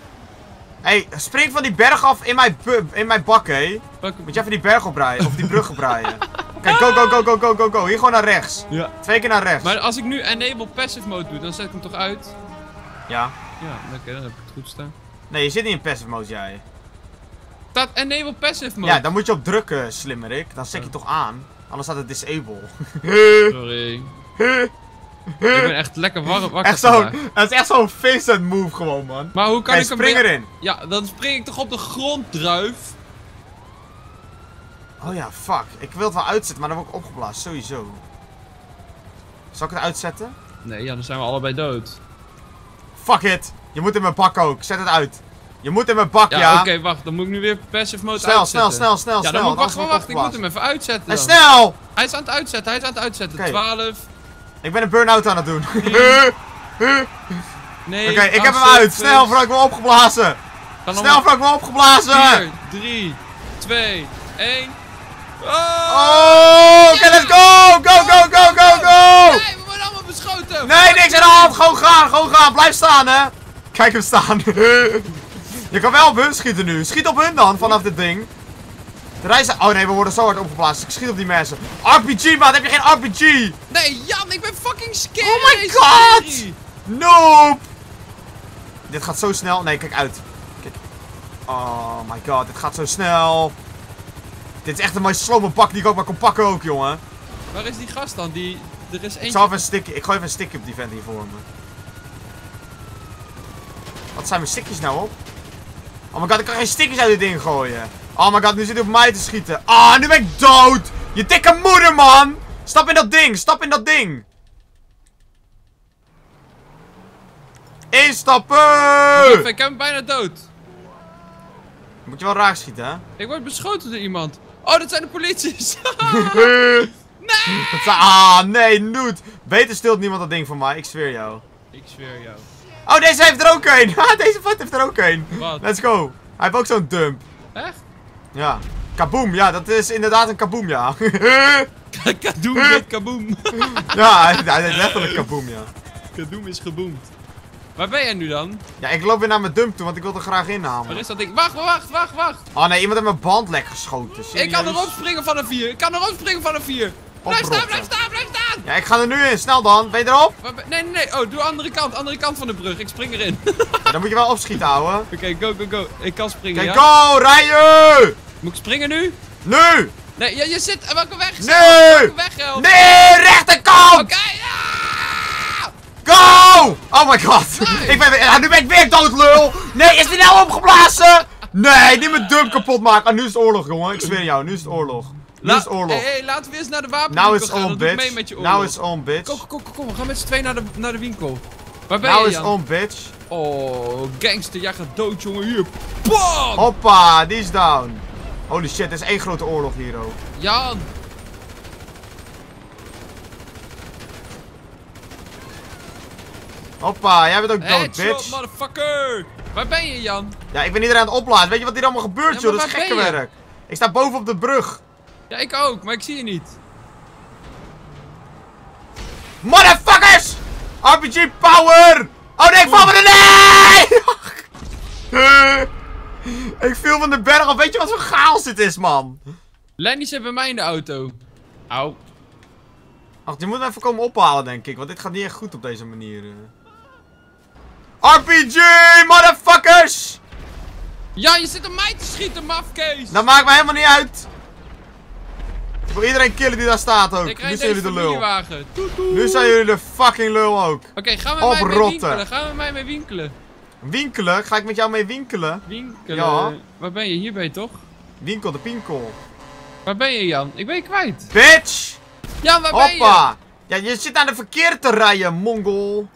hey, spring van die berg af in mijn, in mijn bak, hé. Moet je even die berg oprijden, of die brug oprijden. Kijk, go, go, go, go, go, go, go. Hier gewoon naar rechts. Ja. Twee keer naar rechts. Maar als ik nu enable passive mode doe, dan zet ik hem toch uit? Ja. Ja, oké, dan heb ik het goed staan. Nee, je zit niet in passive mode, jij. Staat enable passive mode. Ja, dan moet je op drukken, slimmerik. Dan zet je toch aan. Anders staat het disable. Sorry. ik ben echt lekker warm wakker echt is echt zo'n Vincent move gewoon, man. Maar hoe kan Hey, ik hem... spring erin. Ja, dan spring ik toch op de grond, druif? Oh ja, fuck. Ik wil het wel uitzetten, maar dan word ik opgeblazen, sowieso. Zal ik het uitzetten? Nee, ja, dan zijn we allebei dood. Fuck it. Je moet in mijn bak ook. Zet het uit. Je moet in mijn bak, Ja, ja. oké, wacht. Dan moet ik nu weer passive mode Snel, uitzetten. snel, snel, snel, Ja, snel. dan moet ik wacht, word wacht. Ik moet hem even uitzetten En snel! Hij is aan het uitzetten, hij is aan het uitzetten. Oké. 12. Ik ben een burn-out aan het doen. Nee, Oké, ik heb hem uit. Snel, voordat ik word opgeblazen. Snel, voordat ik word opgeblazen. 4, 3, 2, 1. Oh, oké, let's go. Go, go, go, go, go. Nee, we worden allemaal beschoten! Nee, niks aan de hand. Gewoon gaan, gewoon gaan. Blijf staan, hè. Kijk hem staan. Je kan wel op hun schieten nu. Schiet op hun dan, vanaf dit ding. De reis... Oh nee, we worden zo hard opgeblazen. Ik schiet op die mensen. RPG, man. Heb je geen RPG? Nee, Jan, ik ben fucking scared! Oh my God! Noob! Dit gaat zo snel. Nee, kijk uit. Kijk. Oh my god, dit gaat zo snel. Dit is echt een mooie slome bak die ik ook maar kon pakken ook, jongen. Waar is die gast dan? Die, er is Ik eentje... zal even een stickje, ik gooi even een stickje op die vent hier voor me. Wat zijn mijn stickjes nou op? Oh my god, ik kan geen stickjes uit dit ding gooien. Oh my god, nu zit hij op mij te schieten. Ah, nu ben ik dood! Je dikke moeder, man! Stap in dat ding, stap in dat ding! Instappen! Even, ik heb hem bijna dood. Moet je wel raak schieten, hè? Ik word beschoten door iemand. Oh, dat zijn de polities. nee! Ah, nee, Noot! Beter stilt niemand dat ding van mij, ik zweer jou. ik zweer jou. Oh, deze heeft er ook een! Ha, deze vat heeft er ook een! Wat? Let's go! Hij heeft ook zo'n dump. Echt? Ja. Kaboom, ja, dat is inderdaad een kaboom, ja. Kadoem met kaboom. ja, hij, hij heeft letterlijk kaboom, ja. Kadoem is geboomd. Waar ben jij nu dan? Ja, ik loop weer naar mijn dump toe, want ik wil er graag inhalen. Waar is dat ding? Wacht, wacht, wacht, wacht. Oh nee, iemand heeft mijn band lek geschoten. Ik kan erop springen van een 4. Ik kan erop springen van een 4. Blijf staan, blijf staan, blijf staan. Ja, ik ga er nu in. Snel dan. Ben je erop? Nee, nee, nee. Oh, doe andere kant. Andere kant van de brug. Ik spring erin. Ja, dan moet je wel opschieten, ouwe. Oké, go, go, go. Ik kan springen, Kijk, ja? go! Rijden! Moet ik springen nu? Nu! Nee, je, je zit... Welke weg? Nee! Welke weg, Elf? Nee! Rechterkant! Oké, ja! Go! Oh my god. Nee. Ik ben, ja, nu ben ik weer dood, lul. Nee, is die nou opgeblazen? Nee, niet mijn dump kapot maken. Ah, nu is het oorlog, jongen. Ik zweer jou, nu is het oorlog. Nu is oorlog. Hey, laten we eens naar de wapen Now it's gaan. on, mee bitch. met je oorlog. Now it's on, bitch. Kom, kom, kom. We gaan met z'n tweeën naar de, naar de winkel. Waar ben Now je, Jan? on, bitch. Oh, gangster, jij gaat dood, jongen. Hier. Bam! Hoppa, die is down. Holy shit, dit is één grote oorlog hier, ook. Jan. Hoppa, jij bent ook dood, Headshot, bitch. motherfucker. Waar ben je, Jan? Ja, ik ben iedereen aan het opladen. Weet je wat hier allemaal gebeurt, Ja, joh? Dat is waar gekke ben je? werk. Ik sta boven op de brug. Ja, ik ook, maar ik zie je niet. Motherfuckers! RPG power! Oh nee, ik val van de nee! ik viel van de berg af. Weet je wat voor chaos dit is, man? Lenny zit bij mij in de auto. Au. Wacht, je moet even komen ophalen, denk ik. Want dit gaat niet echt goed op deze manier. RPG, motherfuckers! Ja, je zit op mij te schieten, mafkees. Dat maakt me helemaal niet uit. Wil iedereen killen die daar staat ook. ik Nu zijn jullie de lul. Nu zijn jullie de fucking lul ook. Oké, gaan we met mij mee winkelen. Gaan we met mij mee winkelen. Winkelen? Ga ik met jou mee winkelen? Winkelen. Ja. Waar ben je? Hier ben je toch? Winkel de pinkel. Waar ben je, Jan? Ik ben je kwijt. Bitch! Jan, waar ben je? Hoppa! Ja, je zit aan de verkeerde te rijden, mongol.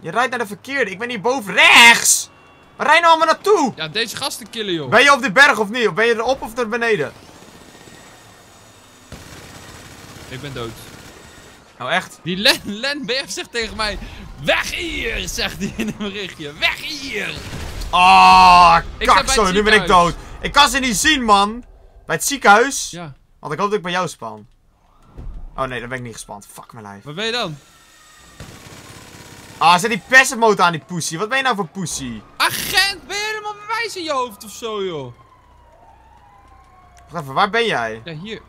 Je rijdt naar de verkeerde. Ik ben hier boven rechts. Waar rij nou allemaal naartoe? Ja, deze gasten killen, joh. Ben je op die berg of niet? Of ben je erop of er beneden? Ik ben dood. Nou echt? Die Len, Len BF zegt tegen mij... Weg hier, zegt hij in een berichtje. Weg hier. Ah, sta kak het Nu ben ik dood. Ik kan ze niet zien, man. Bij het ziekenhuis. Ja, Want ik hoop dat ik bij jou span. Oh nee, dan ben ik niet gespand. Fuck mijn lijf. waar ben je dan? Ah, zet die persenmotor aan die pussy. Wat ben je nou voor pussy? Agent, ben je helemaal bewijs in je hoofd of zo, joh? Wacht even, waar ben jij? Ja, hier.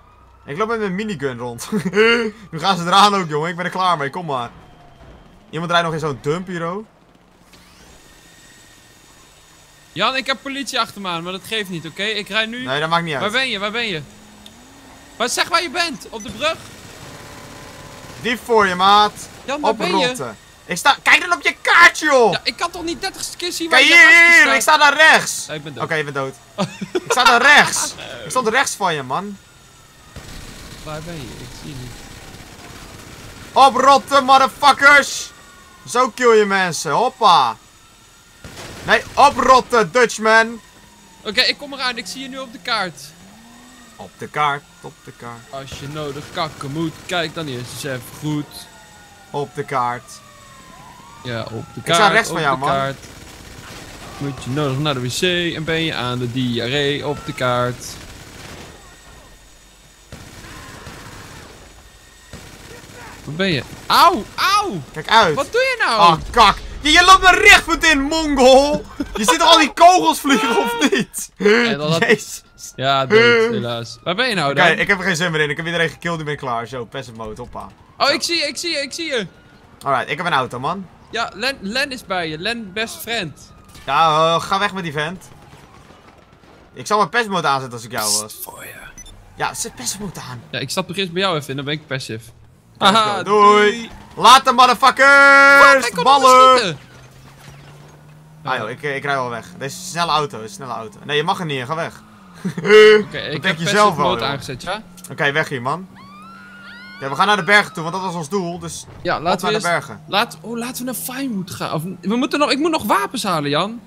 Ik loop met mijn minigun rond. nu gaan ze eraan ook, jongen. Ik ben er klaar mee. Kom maar. Iemand rijdt nog in zo'n dump hier, oh. Jan, ik heb politie achter me aan, maar dat geeft niet, oké? Ik rij nu... Nee, dat maakt niet Waar uit. ben je? Waar ben je? Waar, zeg waar je bent. Op de brug. Diep voor je, maat. Jan, waar ben je? Ik sta... Kijk dan op je kaart, joh! Ja, ik kan toch niet 30 keer zien waar Kijk je hier, hier, staat? Ik sta daar rechts. Ja, ik ben dood. Oké, je bent dood. ik sta daar rechts. Ik stond rechts van je, man. Waar ben je? Ik zie je niet. Oprotten, motherfuckers! Zo kill je mensen, hoppa! Nee, oprotten, Dutchman! Oké, ik kom eraan. Ik zie je nu op de kaart. Op de kaart, op de kaart, Als je nodig kakken moet, kijk dan eerst eens even goed. op de kaart. Ja, op de Ik kaart. sta rechts van jou, man. kaart. Moet je nodig naar de wc en ben je aan de diarree op de kaart. Waar ben je? Auw, auw! Kijk uit. Wat doe je nou? Oh, kak. Je, je loopt me rechtvoet in, mongol. Je ziet toch al die kogels vliegen, of niet? dat had- Jezus. Ja, helaas. Waar ben je nou Oké, dan? ik heb er geen zin meer in. Ik heb iedereen gekilld, ik ben klaar. Zo, passive mode, hoppa. Oh, ik zie je, ik zie je, ik zie je. Alright, ik heb een auto, man. Ja, Len, Len is bij je. Len, best friend. Ja, eh, ga weg met die vent. Ik zal mijn passive mode aanzetten als ik jou was. Voor je. Ja, zet passive mode aan. Ja, ik stap er eerst bij jou even in, dan ben ik passive. Haha. Doei. Later, Hij motherfuckers! kon Ballen! Ah joh, ik, ik rij wel weg. Deze is een snelle auto, een snelle auto. Nee, je mag er niet in, ga weg. Oké, ik denk heb je passive zelf wel, aangezet, ja? Oké, weg hier, man. Ja, we gaan naar de bergen toe, want dat was ons doel. Dus Ja, laten naar we de eerst... bergen. Laat, oh, laten we naar Finewood gaan. Of, we moeten nog, ik moet nog wapens halen, Jan.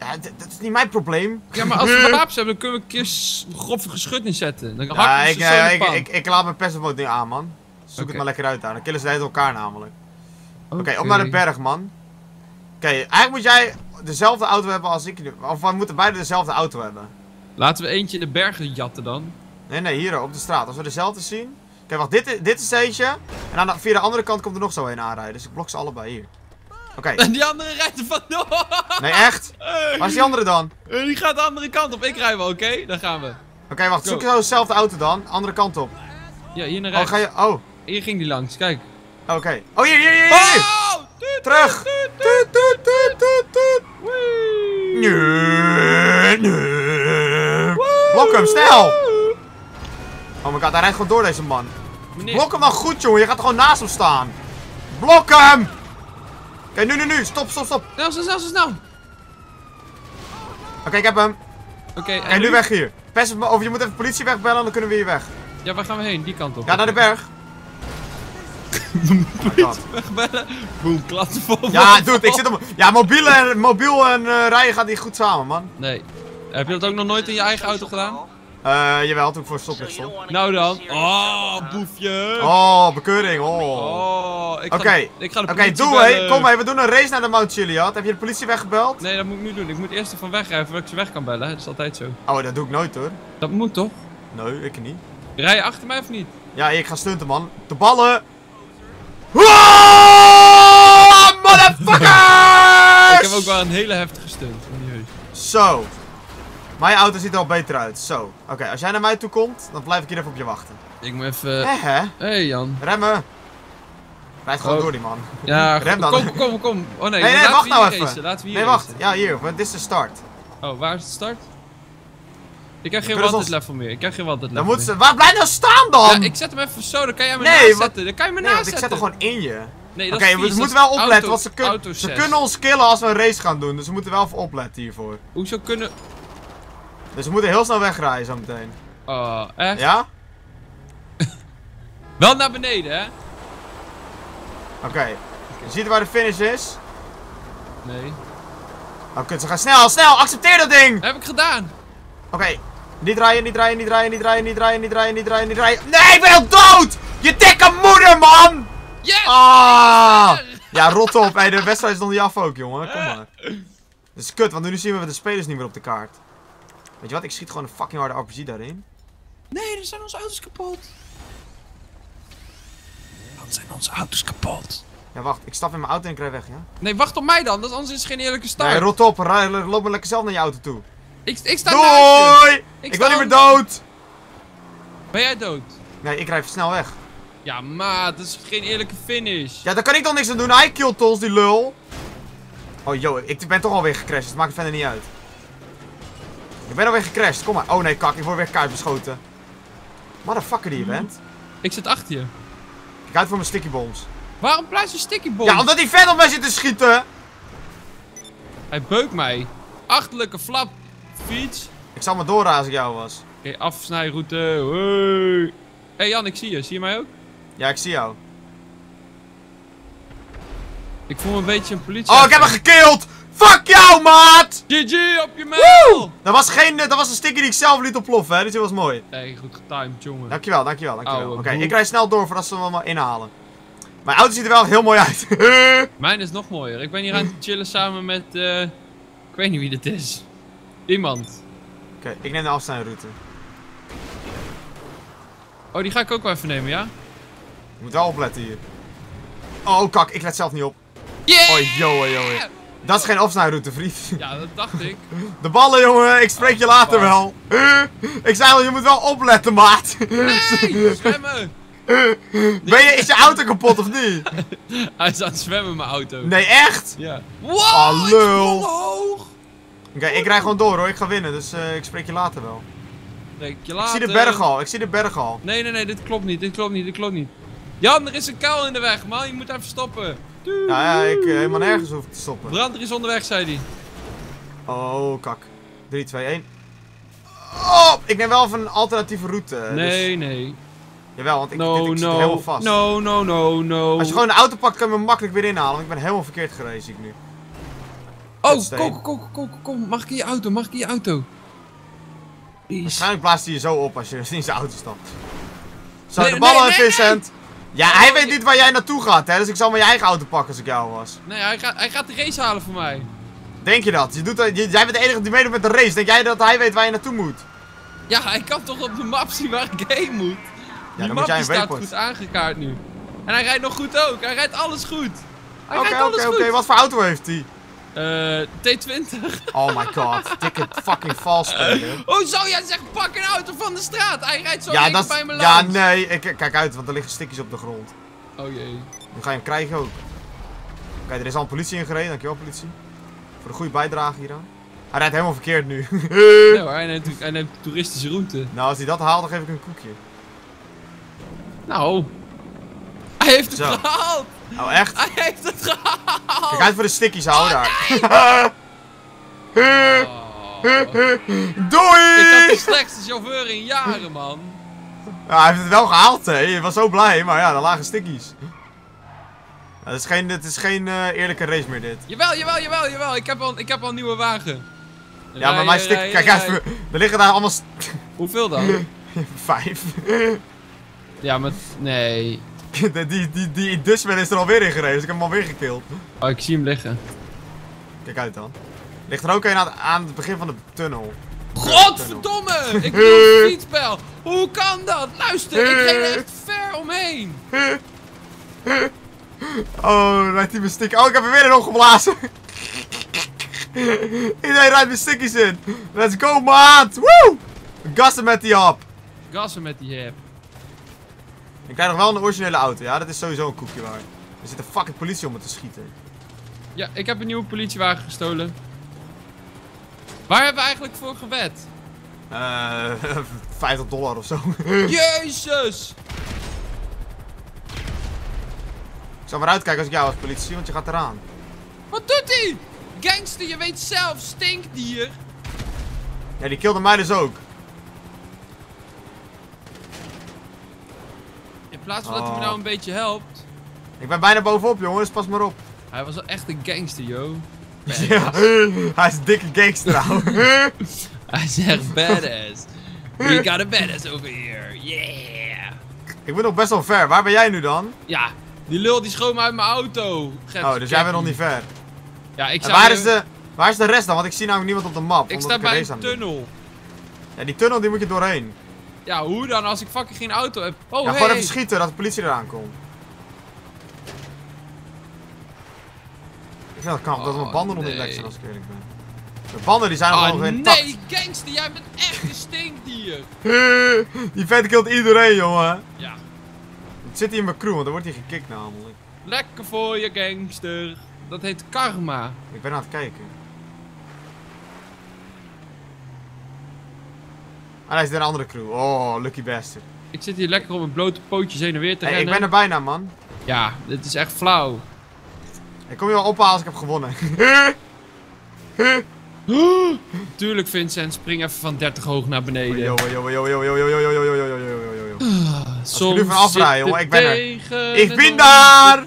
Ja, dat is niet mijn probleem. Ja, maar als we wapens hebben, dan kunnen we een keer grove geschut inzetten. Dan Ja, hakken we ik, ze zo in eh, de ik, ik, ik laat mijn mode niet aan, man. Zoek Oké. het maar lekker uit daar. Dan killen ze de elkaar namelijk. Oké, op naar de berg, man. Oké, eigenlijk moet jij dezelfde auto hebben als ik nu. Of we moeten beide dezelfde auto hebben. Laten we eentje in de bergen jatten dan. Nee, nee, hier op de straat. Als we dezelfde zien. Kijk, wacht, dit, is- dit is eentje. En aan de, via de andere kant komt er nog zo een aanrijden. Dus ik blok ze allebei hier. Oké, En die andere rijdt er vandoor. nee, echt? Waar is die andere dan? Die gaat de andere kant op. Ik rij wel, oké? Dan gaan we. Oké, wacht, Go. zoek zo dezelfde auto dan. Andere kant op. Ja, hier naar Oh, rechts. ga je. Oh, Hier ging die langs, kijk. oké. Oh, hier, hier, hier, hier! Oh! Tuut, Terug! tuut, tuut. Nee, nee. Blok hem, snel! Oh my god, hij rijdt gewoon door deze man. Blok hem dan goed, jongen. Je gaat er gewoon naast hem staan. Blok hem! Oké, nu, nu, nu. Stop, stop, stop. snel, snel, snel, snel. Oké, ik heb hem. Oké, En en nu weg hier. Pest of je moet even politie wegbellen, dan kunnen we hier weg. Ja, waar gaan we heen? Die kant op. Ja, naar de berg. My god. Wegbellen. Boom, klatsen vol. Ja, dude, ik zit op... Ja, mobiel en, mobiel en eh, rijden gaat niet goed samen, man. Nee. Heb je dat ook nog nooit in je eigen auto gedaan? Eh, jawel, toen ik voor stoplicht stond. Nou dan. Oh, boefje. Oh, bekeuring, oh. Oh, ik ga, Oké, ik de Oké, politie doe hé. Kom hé, we doen een race naar de Mount Chiliad. Heb je de politie weggebeld? Nee, dat moet ik nu doen. Ik moet eerst ervan wegrijden voordat ik ze weg kan bellen. Dat is altijd zo. Oh, dat doe ik nooit hoor. Dat moet toch? Nee, ik niet. Rij je achter mij of niet? Ja, ik ga stunten, man. De ballen. Wow, motherfuckers! Ik heb ook wel een hele heftige stunt. Serieus. Zo. Mijn auto ziet er al beter uit. Zo. Oké, als jij naar mij toe komt, dan blijf ik hier even op je wachten. Ik moet even... Eh, hè? hey, Jan. Remmen. Rijd gewoon Oh. door die man. Ja, Rem dan. kom, kom, kom. Oh nee, Nee, nee, wacht nou even. racen. Laten we hier Nee, wacht. racen. Ja, hier. want Dit is de start. Oh, waar is de start? Ik heb geen wanted ons- level meer. Ik heb geen wanted level Dan moet meer. ze... Waar blijf nou staan dan? Ja, ik zet hem even zo, dan kan jij me Nee, naast zetten. Dan kan je me Nee, naast ik zet er gewoon in je. Nee, Oké, dat we dat moeten wel opletten, auto- want ze, kun- ze kunnen ons killen als we een race gaan doen. Dus we moeten wel even opletten hiervoor. Hoezo kunnen... Dus we moeten heel snel wegrijden zo meteen. Oh, echt? Ja? Wel naar beneden, hè? Oké. Je ziet waar de finish is? Nee. Oh, kut, ze gaan snel, snel, accepteer dat ding! heb ik gedaan. Oké. Niet draaien, niet draaien, niet draaien, niet draaien, niet draaien, niet draaien, niet draaien, niet draaien. Nee, ik ben al dood! Je dikke moeder, man! Yes! Ah! Ja, rot op. Hey, de wedstrijd is nog niet af ook, jongen. Kom maar. Dat is kut, want nu zien we de spelers niet meer op de kaart. Weet je wat, ik schiet gewoon een fucking harde RPG daarin. Nee, er zijn onze auto's kapot. Dan zijn onze auto's kapot. Ja, wacht, ik stap in mijn auto en ik rij weg, ja? Nee, wacht op mij dan, dat anders is het geen eerlijke start. Nee, rot op, rij- loop maar lekker zelf naar je auto toe. Ik, ik sta. Doei! Ik Ik ben niet meer dood! Ben jij dood? Nee, ik rijd snel weg. Ja, maat, dat is geen eerlijke finish. Ja, daar kan ik toch niks aan doen. Hij killt ons, die lul. Oh, joh, ik ben toch alweer gecrashed. Het maakt verder niet uit. Ik ben alweer gecrashed. Kom maar. Oh nee, kak. Ik word weer kaart beschoten. Motherfucker die je bent. Ik zit achter je. Kijk uit voor mijn sticky bombs. Waarom blijft je sticky bomb? Ja, omdat die vent op mij zit te schieten. Hij beukt mij. Achterlijke flap. Fiets. Ik zal maar doorrazen als ik jou was. Oké, afsnijroute. Hoi. hey Jan, ik zie je. Zie je mij ook? Ja, ik zie jou. Ik voel me een beetje een politie. Oh, ik heb hem gekild! Fuck jou, maat! GG op je mail! Dat was, geen, dat was een sticker die ik zelf liet ontploffen, hè. Dus die was mooi. Nee, goed getimed, jongen. Dankjewel, dankjewel, dankjewel. Oké, ik rijd snel door voordat ze me allemaal inhalen. Mijn auto ziet er wel heel mooi uit. Mijn is nog mooier. Ik ben hier aan het chillen samen met, eh, ik weet niet wie dit is. Iemand. Oké, ik neem de afstandroute. Oh, die ga ik ook wel even nemen, ja? Je moet wel opletten hier. Oh, kak, ik let zelf niet op. Yeah! Oh, joe, joe. Dat is geen afsnijroute, vriend. Ja, dat dacht ik. De ballen, jongen. Ik spreek je later wel. Ik zei al, je moet wel opletten, maat. Nee, zwemmen! Ben je, is je auto kapot of niet? Hij is aan het zwemmen, mijn auto. Nee, echt? Ja. Wow, Oh, lul. hoog! Oké, ik rij gewoon door hoor. Ik ga winnen, dus eh, ik spreek je later wel. Je Ik later. zie de berg al. Ik zie de berg al. Nee, nee, nee, dit klopt niet, dit klopt niet, dit klopt niet. Jan, er is een kuil in de weg, man. Je moet even stoppen. Doei. Ja, ja, ik eh, helemaal nergens hoef te stoppen. Brander is onderweg, zei hij. Oh, kak. 3, 2, 1. Oh, ik neem wel even een alternatieve route. dus- Nee, nee. Jawel, want ik, No, dit, ik zit helemaal vast. No, no, no, no. Als je gewoon de auto pakt, kan je me makkelijk weer inhalen. Want ik ben helemaal verkeerd gereden, zie ik nu. Oh, kom, kom, kom, kom. Mag ik in je auto? Mag ik in je auto? Please. Waarschijnlijk blaast hij je zo op als je in zijn auto stapt. Zo, Nee, de ballen, nee, nee, Vincent. Ja, hij weet niet waar jij naartoe gaat, hè. Dus ik zal maar je eigen auto pakken als ik jou was. Nee, hij gaat, hij gaat de race halen voor mij. Denk je dat? Je doet, je- jij bent de enige die meedoet met de race. Denk jij dat hij weet waar je naartoe moet? Ja, hij kan toch op de map zien waar ik heen moet. Die dan moet map jij die een staat waypoint. goed aangekaart nu. En hij rijdt nog goed ook. Hij rijdt alles goed. Oké, oké, oké. Wat voor auto heeft hij? Eh, T20. Oh my god. Dikke fucking vals. Oh, zou jij zeggen, pak een auto van de straat. Hij rijdt zo Ja, dat bij is- me Ja, langs. nee. Ik, kijk uit, want er liggen stikjes op de grond. Oh jee. Nu ga je hem krijgen ook. Oké, er is al een politie ingereden. Dankjewel, politie. Voor de goede bijdrage hieraan. Hij rijdt helemaal verkeerd nu. Nee hoor, hij neemt, hij neemt toeristische route. nou, als hij dat haalt, dan geef ik een koekje. Nou. Hij heeft het Zo. gehaald. Oh, echt? Hij heeft het gehaald. Kijk uit voor de stickies, hou Oh, daar. Oh. Ik had de Doei! slechtste chauffeur in jaren, man. Ja, hij heeft het wel gehaald, hè. Je was zo blij, maar ja, er lagen stickies. Ja, Het is geen, het is geen eh, eerlijke race meer, dit. Jawel, jawel, jawel, jawel. Ik heb al, ik heb al een nieuwe wagen. Ja, maar mijn stick... Kijk uit, rijden. er liggen daar allemaal... Hoeveel dan? Vijf. Ja, maar... Nee. die, die, die, die is er alweer in gereden, dus ik heb hem alweer gekild. Oh, ik zie hem liggen. Kijk uit dan. Ligt er ook een aan, aan het begin van de tunnel. Godverdomme! Ik bedoel fietsbel. Hoe kan dat? Luister, ik reed er echt ver omheen. Oh, rijdt hij mijn stick. Oh, ik heb er weer in opgeblazen. Iedereen rijdt mijn stickies in. Let's go, maat. Woe! Gassen met die hap. Gassen met die hep. Ik krijg nog wel een originele auto. Ja, dat is sowieso een koekje waar. Er zit een fucking politie om me te schieten. Ja, ik heb een nieuwe politiewagen gestolen. Waar hebben we eigenlijk voor gewet? Eh, 50 dollar of zo. Jezus! Ik zal maar uitkijken als ik jou als politie zie, want je gaat eraan. Wat doet hij? Gangster, je weet zelf, stinkdier. Ja, die kilde mij dus ook. In plaats van dat hij me Oh. nou een beetje helpt. Ik ben bijna bovenop, jongens. Pas maar op. Hij was wel echt een gangster, yo. Ja, hij is een dikke gangster. Hij zegt badass. We got a badass over here. Yeah. Ik ben nog best wel ver. Waar ben jij nu dan? Ja, die lul die schoot me uit mijn auto. Oh, dus jij bent nog niet ver. Ja, ik En zou waar is, de, waar is de rest dan? Want ik zie namelijk niemand op de map. Ik sta een bij een tunnel. Ja, die tunnel die moet je doorheen. Ja, hoe dan als ik fucking geen auto heb? Oh, ja, hey. gewoon even schieten dat de politie eraan komt. Ik dat knap, dat Oh, mijn banden nog niet lek zijn als ik eerlijk ben. De banden die zijn nog Ah, gewoon intact. nee, gangster, jij bent echt een stinkdier. Die vent killt iedereen, jongen. Ja, Het zit hier in mijn crew, want dan wordt hij gekikt namelijk. lekker voor je gangster. Dat heet karma. Ik ben aan het kijken. Ah, hij is de een andere crew. Oh, lucky bastard. Ik zit hier lekker op mijn blote pootjes heen en weer te hey, rennen. ik ben er bijna, man. Ja, dit is echt flauw. Ik kom je wel ophalen als ik heb gewonnen. Tuurlijk, Vincent. Spring even van 30 hoog naar beneden. Soms nu van afrijden, jongen. Ik ben er. Ik ben daar!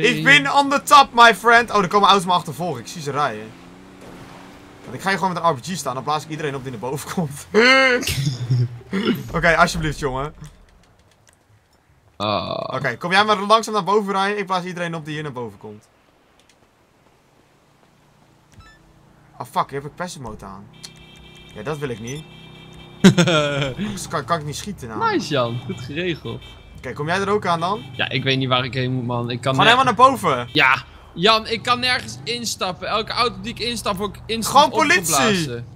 Ik ben on the top, my friend. Oh, er komen auto's me achtervolgen. Ik zie ze rijden. Want ik ga hier gewoon met een RPG staan. Dan blaas ik iedereen op die naar boven komt. Oké, alsjeblieft, jongen. Ah. Oké, kom jij maar langzaam naar boven rijden. Ik blaas iedereen op die hier naar boven komt. Oh fuck, hier heb ik passive mode aan. Ja, dat wil ik niet. Dus kan, kan ik niet schieten nou. nice Jan, goed geregeld. Oké, kom jij er ook aan dan? Ja, ik weet niet waar ik heen moet man. Ik kan ner- helemaal naar boven. Ja, Jan, ik kan nergens instappen. Elke auto die ik instap ook instant Gewoon politie! opgeblazen.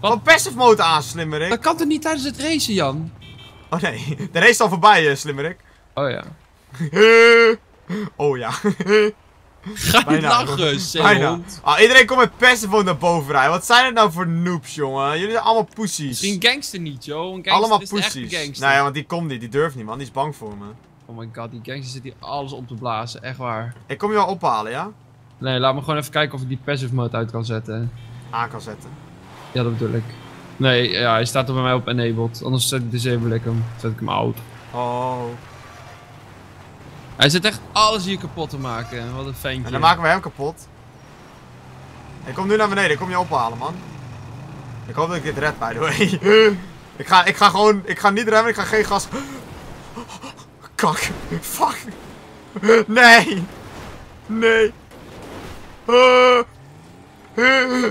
Gewoon passive mode aan, slimmerik. Dat kan toch niet tijdens het racen, Jan? Oh nee, de race is al voorbij, eh, slimmerik. Oh ja. oh ja. Ga niet Bijna. lachen, Bijna. Ah, iedereen komt met passive mode naar boven rijden. Wat zijn het nou voor noobs, jongen? Jullie zijn allemaal poesies. Misschien gangster niet, joh. Een gangster Allemaal is poesies. gangster. Nee, want die komt niet. Die durft niet, man. Die is bang voor me. Oh my god, die gangster zit hier alles op te blazen. Echt waar. Ik kom je wel ophalen, ja? Nee, laat me gewoon even kijken of ik die passive mode uit kan zetten. Aan kan zetten. Ja, dat bedoel ik. Nee, ja, hij staat er bij mij op enabled. Anders zet ik disable ik hem. Zet ik hem out. Oh. Hij zit echt alles hier kapot te maken. Wat een ventje. En dan maken we hem kapot. Ik kom nu naar beneden. Ik kom je ophalen, man. Ik hoop dat ik dit red, by the way. ik, ga, ik ga gewoon... Ik ga niet remmen. Ik ga geen gas... Kak. Fuck. Nee. Nee. Uh.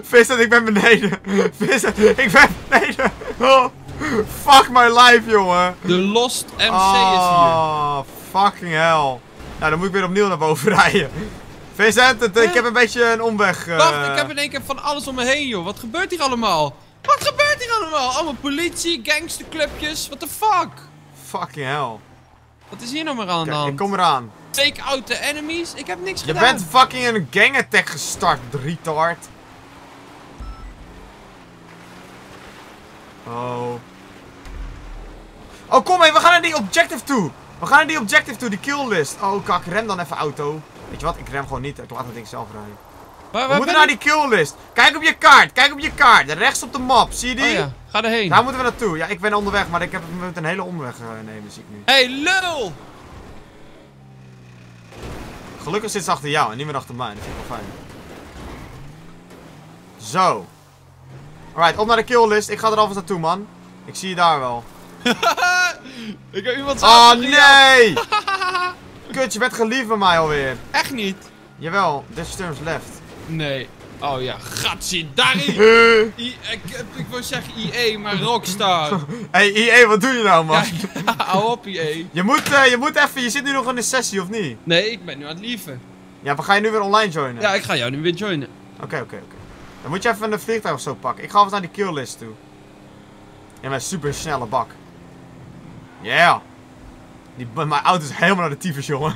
Vincent, ik ben beneden. Vincent, ik ben beneden. Oh. Fuck my life, jongen. De Lost MC is hier. Oh, fucking hell. Nou, dan moet ik weer opnieuw naar boven rijden. Vincent, het- ik heb een beetje een omweg. eh, Wacht, ik heb in één keer van alles om me heen, joh. Wat gebeurt hier allemaal? Wat gebeurt hier allemaal? Allemaal politie, gangsterclubjes. What the fuck? Fucking hell. Wat is hier nou maar aan de hand? ik kom eraan. Take out the enemies? Ik heb niks Je gedaan. bent fucking een gang attack gestart, retard. Oh. Oh, kom hé, we gaan naar die objective toe. We gaan naar die objective toe, die kill list. Oh, kak, rem dan even auto. Weet je wat, ik rem gewoon niet. Ik laat het ding zelf rijden. Waar, We moeten naar die kill list. Kijk op je kaart, kijk op je kaart. Rechts op de map, zie je ik? die? Oh ja, ga erheen. Daar moeten we naartoe. Ja, ik ben onderweg, maar ik heb een hele omweg eh, nemen, zie ik nu. Hey, lul! Gelukkig zit ze achter jou en niet meer achter mij. Dat vind ik wel fijn. Zo. Alright, op naar de kill list. Ik ga er alvast naartoe, man. Ik zie je daar wel. ik heb iemand Oh nee! Kut, je bent geliefd bij mij alweer. Echt niet? Jawel, this turns left. Nee. Oh ja, gatsidari! I, ik, ik wil zeggen IE, maar Rockstar. hey, IE, wat doe je nou, man? Hou op IE. Je, moet, eh, je moet even, je zit nu nog in een sessie, of niet? Nee, ik ben nu aan het lieven. Ja, maar ga je nu weer online joinen? Ja, ik ga jou nu weer joinen. Oké, oké, oké. Dan moet je even een vliegtuig of zo pakken. Ik ga alvast naar die kill list toe. In mijn super snelle bak. Yeah. Die, mijn auto is helemaal naar de tyfus, jongen.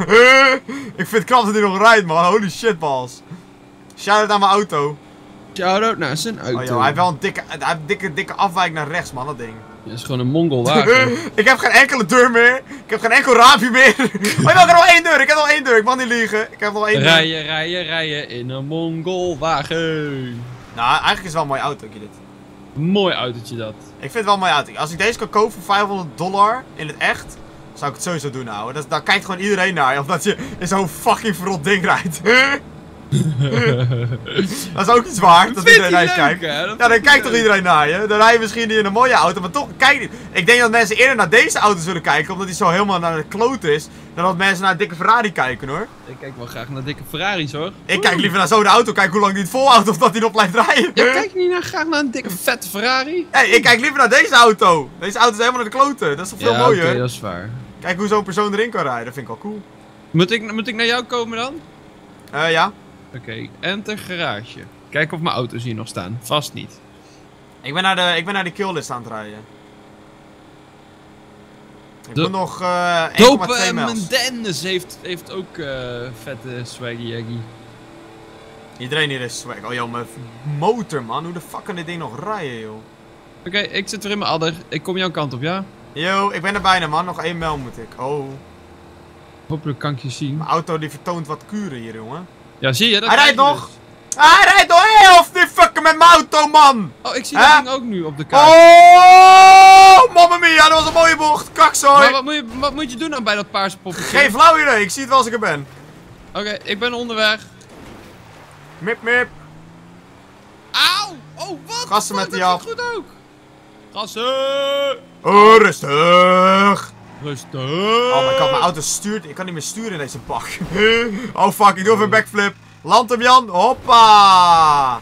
ik vind het knap dat hij nog rijdt, man. Holy shit, balls. Shout-out aan mijn auto. Shout-out naar zijn auto. Oh, joh, hij heeft wel een dikke, hij heeft een dikke, dikke afwijk naar rechts, man, dat ding. Dat is gewoon een mongol wagen. ik heb geen enkele deur meer. Ik heb geen enkel raampje meer. oh, ik heb nog één deur. Ik heb nog één deur. Ik mag niet liegen. Ik heb nog één deur. Rijden, rijden, rijden in een mongol wagen. Nou, eigenlijk is het wel een mooi autootje, dit. Mooi autootje dat. Ik vind het wel een mooi auto. Als ik deze kan kopen voor 500 dollar in het echt, zou ik het sowieso doen. Dat, daar kijkt gewoon iedereen naar, omdat je in zo'n fucking verrot ding rijdt. dat is ook iets waard, dat iedereen naar je kijkt. hè? Dat Ja, dan kijkt toch iedereen naar je. Dan rij je misschien niet in een mooie auto, maar toch, kijk niet. Ik denk dat mensen eerder naar deze auto zullen kijken, omdat die zo helemaal naar de kloot is, dan dat mensen naar een dikke Ferrari kijken, hoor. Ik kijk wel graag naar dikke Ferraris hoor. Ik kijk liever naar zo'n auto, kijk hoe lang die het volhoudt of dat hij nog blijft rijden. Ja, kijk niet naar, graag naar een dikke vette Ferrari? Hey, ik kijk liever naar deze auto. Deze auto is helemaal naar de kloten. Dat is toch veel ja, mooier? oké, dat is waar. Kijk hoe zo'n persoon erin kan rijden. Dat vind ik wel cool. Moet ik, moet ik naar jou komen dan? Eh, ja. Oké, enter garage. Kijk of mijn auto's hier nog staan. Vast niet. Ik ben naar de, ik ben naar de killlist aan het rijden. Ik De- moet nog eh 1,2 Dope miles. Mendes heeft, heeft ook eh, vette swaggy jaggy. Iedereen hier is swag. Oh joh, mijn motor man. Hoe de fuck kan dit ding nog rijden joh? Oké, ik zit weer in mijn adder. Ik kom jouw kant op, ja? Yo, ik ben er bijna man. Nog 1 mijl moet ik. Oh, Hopelijk kan ik je zien. mijn auto die vertoont wat kuren hier jongen. Ja, zie je? Dat Hij rijdt nog. dus. Hij rijdt nog helft niet fucken met mijn auto man. Oh, ik zie dat ding ook nu op de kaart. Oh, mamma mia, dat was een mooie bocht. Kakzooi. Maar wat moet, je, wat moet je doen dan bij dat paarse poppetje? Geen flauw idee. Ik zie het wel als ik er ben. Oké, ik ben onderweg. Mip mip. Auw! Oh, wat? Gassen met die dat af. goed ook. Gassen! Oh, rustig. Rustig. Oh my god, mijn auto stuurt. Ik kan niet meer sturen in deze bak. oh fuck, ik doe even een backflip. Land hem, Jan. Hoppa.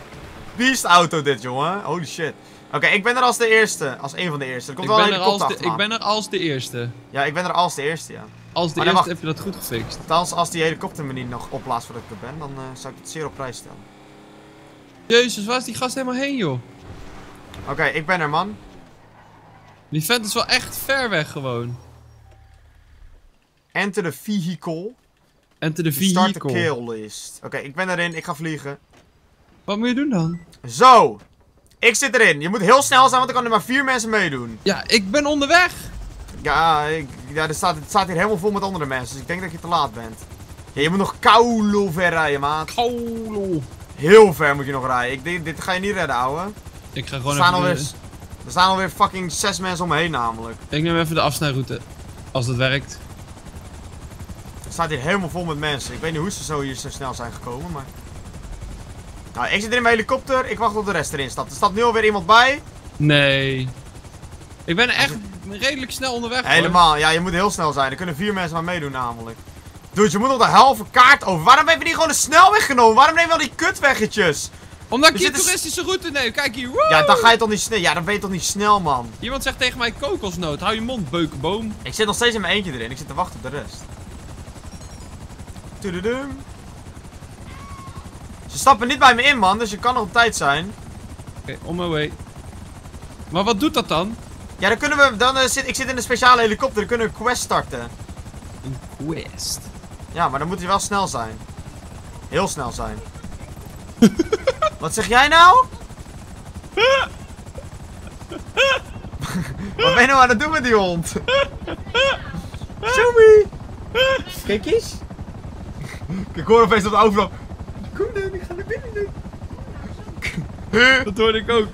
Beast auto dit, jongen. Holy shit. Oké, ik ben er als de eerste. Als een van de eerste. Er komt Ik wel een er helikopter de, ik ben er als de eerste. Ja, ik ben er als de eerste, ja. Als de Maar dan eerste wacht. heb je dat goed gefixt. Althans, als die helikopter me niet nog opblaast voordat ik er ben, dan eh, zou ik het zeer op prijs stellen. Jezus, waar is die gast helemaal heen, joh? Oké, ik ben er, man. Die vent is wel echt ver weg gewoon. Enter the vehicle. Enter de Start the vehicle. kill list. Oké, ik ben erin. Ik ga vliegen. Wat moet je doen dan? Zo. Ik zit erin. Je moet heel snel zijn, want er kunnen maar vier mensen meedoen. Ja, ik ben onderweg. Ja, ik, ja er staat, het staat hier helemaal vol met andere mensen. Dus ik denk dat je te laat bent. Ja, je moet nog koulo ver rijden, maat. Kaulo. Heel ver moet je nog rijden. Ik denk, dit ga je niet redden, ouwe. Ik ga Er gewoon staan, even... alweer, er staan alweer fucking zes mensen om me heen, namelijk. Ik neem even de afsnijroute. Als dat werkt. Staat hier helemaal vol met mensen. Ik weet niet hoe ze zo hier zo snel zijn gekomen, maar... Nou, ik zit in mijn helikopter. Ik wacht tot de rest erin stapt. Er staat nu alweer iemand bij. Nee. Ik ben echt redelijk snel onderweg hoor. Helemaal. Ja, je moet heel snel zijn. Er kunnen vier mensen maar meedoen, namelijk. Dude, je moet nog de halve kaart over. Waarom hebben die gewoon de snelweg genomen? Waarom nemen we al die kutweggetjes? Omdat ik Er hier toeristische route neem. Kijk hier. woe! Ja, dan ga je toch niet snel. Ja, dan ben je toch niet snel, man. Iemand zegt tegen mij kokosnoot. Hou je mond, beukenboom. Ik zit nog steeds in mijn eentje erin. Ik zit te wachten op de rest. Tududum. Ze stappen niet bij me in, man. Dus je kan nog op tijd zijn. Oké, on my way. Maar wat doet dat dan? Ja, dan kunnen we. Dan, eh, zit, ik zit in een speciale helikopter. Dan kunnen we een quest starten. Een quest. Ja, maar dan moet hij wel snel zijn. Heel snel zijn. Wat zeg jij nou? Wat ben je nou aan het doen met die hond? Zowie! Kijk eens. Ik hoor opeens op de overloop. Kom dan, ik ga naar binnen nu. Dat hoorde ik ook.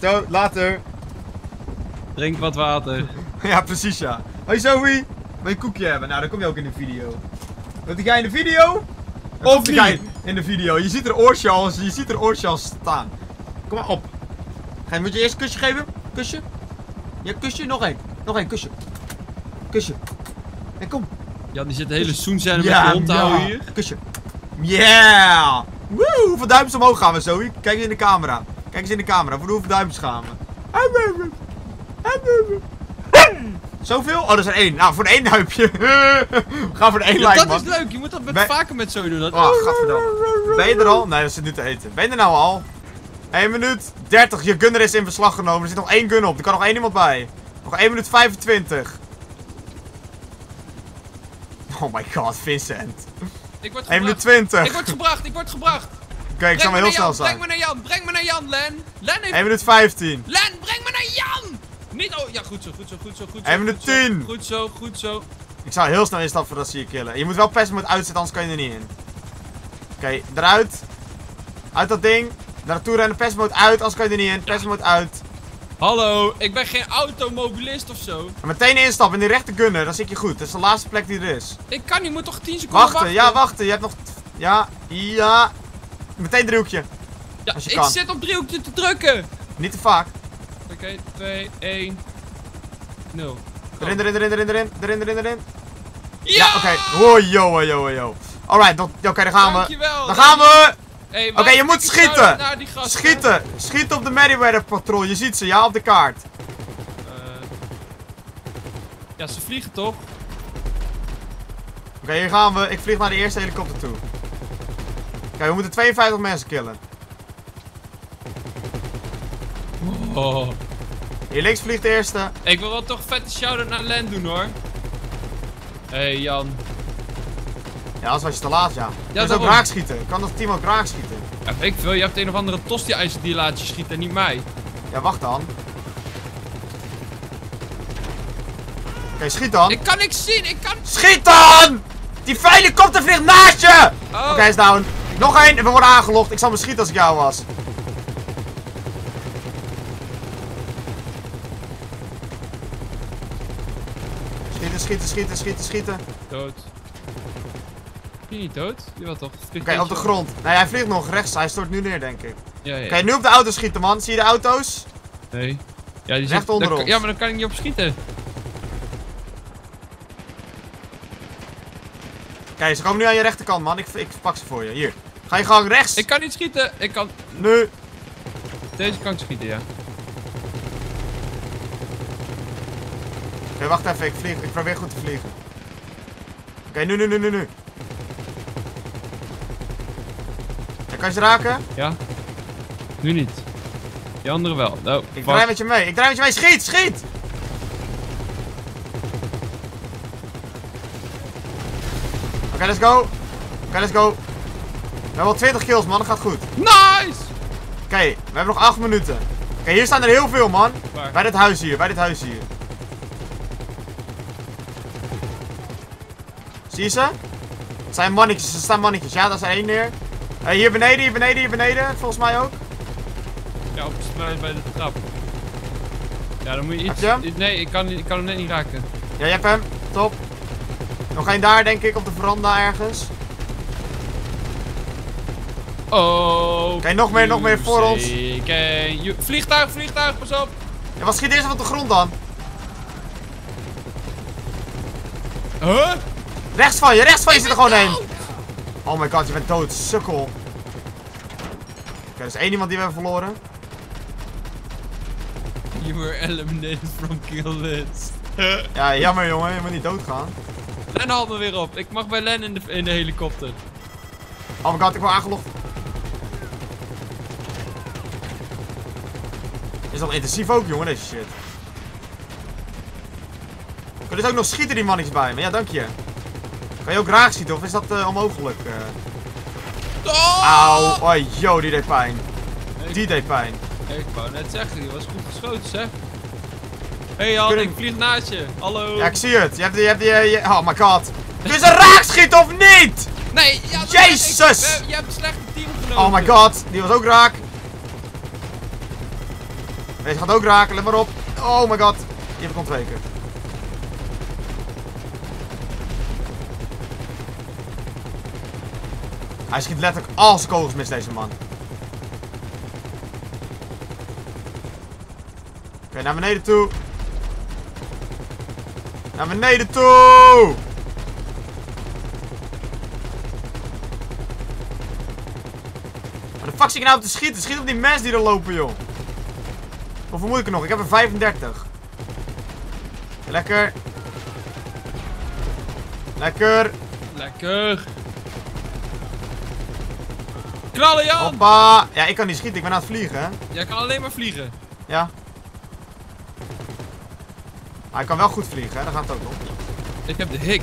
Zo, later. Drink wat water. Ja, precies ja. Hoi Zoe. Wil je een koekje hebben? Nou, dan kom je ook in de video. Wat jij in de video? Dan Of jij niet? in de video. Je ziet er oortje al, je ziet er oortje al staan. Kom maar op. Ga je, moet je eerst een kusje geven? Kusje? Ja, kusje. Nog één. Nog één, kusje. Kusje. En kom. Jan die zit de hele soenscène met de hond te houden hier. Kusje. Yeah! Woe! Hoeveel duimpjes omhoog gaan we, Zoe? Kijk eens in de camera. Kijk eens in de camera. Voor hoeveel duimpjes gaan we? Zoveel? Oh, dat is er één. Nou, voor één duimpje. we gaan voor de één Ja, like, dat man. is leuk. Je moet dat met, Ben- vaker met zo doen. Dat... Oh, gadverdamme. Ben je er al? Nee, dat zit nu te eten. Ben je er nou al? 1 minuut 30. Je gunner is in beslag genomen. Er zit nog één gun op. Er kan nog één iemand bij. Nog 1 minuut 25. Oh my god, Vincent. Ik word 1 gebracht. 20. Ik word gebracht. Ik word gebracht. Oké, ik zal maar heel snel zijn. Breng me naar Jan. Breng me naar Jan, Len. Len heeft... 1 minuut 15. Len, breng me naar Jan! Niet, oh, ja, goed zo, goed zo, goed zo, goed zo. Eén minuut goed zo, tien. Goed zo, goed zo. Ik zou heel snel instappen voordat ze je killen. Je moet wel persen met uitzetten, anders kan je er niet in. Oké, eruit. Uit dat ding. Naartoe rennen, persmode uit, anders kan je er niet in. Persmode uit. Hallo, ik ben geen automobilist of zo. En meteen instappen in die rechte gunner, dan zit je goed. Dat is de laatste plek die er is. Ik kan niet, moet toch 10 seconden Wachten, wachten? ja, wachten. Je hebt nog... Ja, ja. Meteen driehoekje. Ja, je ik kan. zit op driehoekje te drukken. Niet te vaak. Oké, 2, 1, 0. Erin, erin, erin, erin, erin, erin, erin, erin. Ja! Ja, oké. Hoi, yo, yo, hoi, yo. Alright, dan- oké, dan gaan we. Dankjewel. Dan gaan we! Hey, Oké, je moet schieten. Schieten! Schieten op de Meriwether patrol. Je ziet ze, ja, op de kaart. Eh, ja, ze vliegen toch? Oké, hier gaan we. Ik vlieg naar de eerste helikopter toe. Oké, we moeten 52 mensen killen. Oh. Hier links vliegt de eerste. Ik wil wel toch vette shout-out naar Len doen hoor. Hey Jan. Ja, anders was je te laat, ja. Je kan ook raak schieten. Kan dat team ook raak schieten? Ja, ik veel, je hebt een of andere tosti-ijzer die laat je schieten en niet mij. Ja, wacht dan. Oké, schiet dan. Ik kan niks zien, ik kan... Schiet dan! Die helikopter vliegt naast je! Oh. Oké, hij is down. Nog één en we worden aangelogd. Ik zal me schieten als ik jou was. Schieten, schieten, schieten, schieten, schieten. Dood je niet dood? Jawel toch? Oké, op de grond. Nee, hij vliegt nog rechts. Hij stort nu neer, denk ik. Ja, ja. Oké, nu op de auto schieten, man. Zie je de auto's? Nee. Ja, die Recht onder. Ja, maar dan kan ik niet op schieten. Kijk, ze komen nu aan je rechterkant, man. Ik, ik pak ze voor je. Hier. Ga je gang rechts. Ik kan niet schieten. Ik kan... Nu. Deze kan ik schieten, ja. Oké, wacht even. Ik, vlieg. ik probeer goed te vliegen. Oké, nu, nu, nu, nu, nu. Kan je ze raken? Ja. Nu niet. Die andere wel. Oh, Ik wacht. draai met je mee. Ik draai met je mee. Schiet, schiet! Oké, let's go. Oké, let's go. We hebben al 20 kills, man. Dat gaat goed. Nice! Oké, we hebben nog 8 minuten. Oké, hier staan er heel veel, man. Waar? Bij dit huis hier, bij dit huis hier. Zie je ze? Het zijn mannetjes, er staan mannetjes. Ja, daar is er één neer. Hey, hier beneden, hier beneden, hier beneden. Volgens mij ook. Ja, op bij, bij de trap. Ja, dan moet je iets... Je Nee, ik kan, niet- ik kan hem net niet raken. Ja, je hebt hem. Top. Nog één daar, denk ik, op de veranda ergens. Oh. Oké, nog meer, nog meer voor ons. Oké, vliegtuig, vliegtuig, pas op. Ja, wat schiet eerst even op de grond dan? Huh? Rechts van je, rechts van je Ik zit er gewoon één. Oh my god, je bent dood, sukkel. Oké, er is één iemand die we hebben verloren. You were eliminated from kill list. Ja, jammer jongen, je moet niet doodgaan. Len haalt me weer op. Ik mag bij Len in de, in de helikopter. Oh my god, ik word aangelogd. Is dat intensief ook, jongen, deze shit. Kunnen ze ook nog schieten, die mannetjes bij me? Ja, dank je. Kan je ook raak schieten, of is dat eh, onmogelijk? eh? Oh! Auw, oh, yo, die deed pijn. Die deed pijn. ik wou net zeggen, die was goed geschoten, zeg. Hey Jan, Kunnen- ik vlieg naast je. Hallo. Ja, ik zie het. Je hebt, je hebt je- oh my god. Je ze raak schieten of niet? Nee, ja. Jezus! Je hebt een slechte team genomen. Oh my god, die was ook raak. Deze gaat ook raken, let maar op. Oh my god, die heb ik ontweken. Hij schiet letterlijk al zijn kogels mis, deze man. Oké, naar beneden toe. Naar beneden toe! Waar de fuck zit ik nou te schieten? Schiet op die mensen die er lopen, joh. Hoeveel moet ik er nog? Ik heb er 35. Lekker. Lekker. Lekker. Knallen Jan! Hoppa. Ja, ik kan niet schieten. Ik ben aan het vliegen, hè. Jij kan alleen maar vliegen. Ja. Maar hij kan wel goed vliegen, hè. Daar gaat het ook om. Ik heb de hik.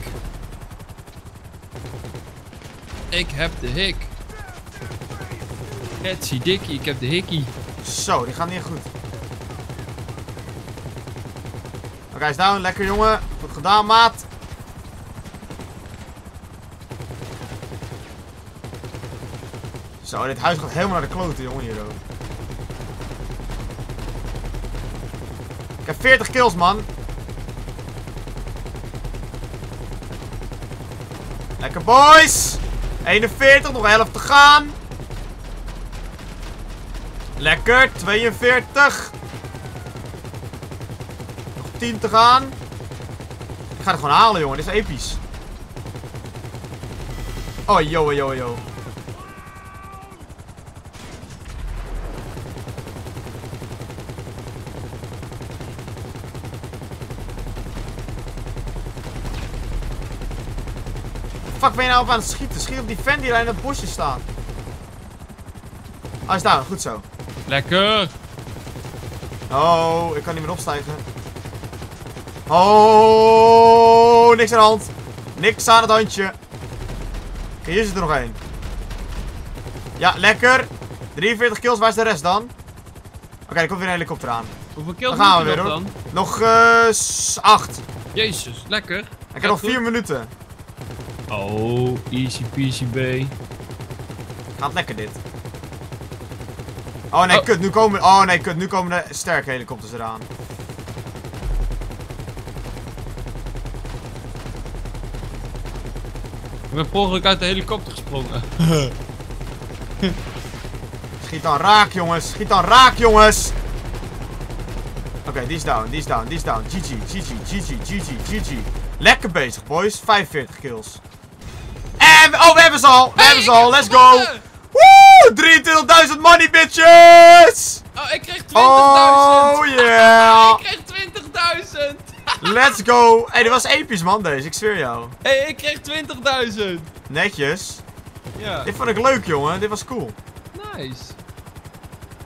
Ik heb de hik. Hetsie dikkie, ik heb de hikkie. Zo, die gaat niet goed. Oké, hij is down. Lekker, jongen. Goed gedaan, maat. Zo, dit huis gaat helemaal naar de kloten, jongen, hier. Ik heb 40 kills, man. Lekker, boys. 41, nog 11 te gaan. Lekker, 42. Nog 10 te gaan. Ik ga het gewoon halen, jongen. Dit is episch. Oh, yo, yo, yo. Fuck, ben je nou op aan het schieten? Schiet op die vent die daar in het bosje staat. Ah, hij is daar. Goed zo. Lekker. Oh, ik kan niet meer opstijgen. Oh, niks aan de hand. Niks aan het handje. Hier zit er nog één. Ja, lekker. 43 kills, waar is de rest dan? Oké, er komt weer een helikopter aan. Hoeveel kills Dan gaan we weer, hoor. dan? Nog eh 8. Jezus, lekker. Ik heb nog 4 minuten. Oh, easy peasy B. Gaat lekker dit. Oh nee, Oh. kut, nu komen, oh nee, kut, nu komen de sterke helikopters eraan. Ik ben per ongeluk uit de helikopter gesprongen. Schiet dan raak, jongens. Schiet dan raak, jongens. Oké, die is down, die is down, die is down. GG, GG, GG, GG, GG. Lekker bezig, boys. 45 kills. Oh, we hebben ze al. We Hey, hebben ze al. Let's go. Woe! 23.000 money, bitches! Oh, ik kreeg 20.000. Oh, yeah. ik kreeg 20.000. Let's go. hey, dit was episch, man, deze. Ik zweer jou. Hé, hey, ik kreeg 20.000. Netjes. Ja, Dit vond ik leuk, jongen. Dit was cool. nice.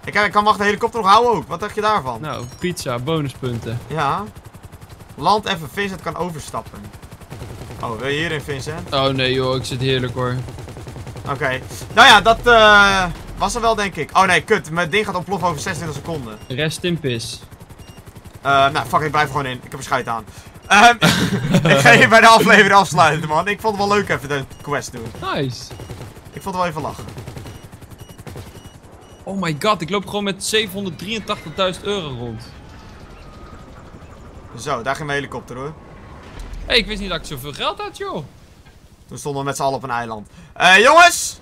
Ik, ik kan wacht de helikopter nog houden ook. Wat dacht je daarvan? Nou, pizza, bonuspunten. Ja. Land even, Vincent kan overstappen. Oh, wil je hierin, Vincent? Oh nee joh, ik zit heerlijk hoor. Oké. Nou ja, dat eh, was er wel, denk ik. Oh nee, kut. Mijn ding gaat ontploffen over 26 seconden. Rest in pis. Eh, nou, fuck, ik blijf gewoon in. Ik heb er scheid aan. Ehm, ik ga hier bij de aflevering afsluiten, man. Ik vond het wel leuk even de quest doen. Nice. Ik vond het wel even lachen. Oh my god, ik loop gewoon met 783.000 euro rond. Zo, daar ging mijn helikopter, hoor. Hey, ik wist niet dat ik zoveel geld had joh. Toen stonden we met z'n allen op een eiland. Eh, jongens!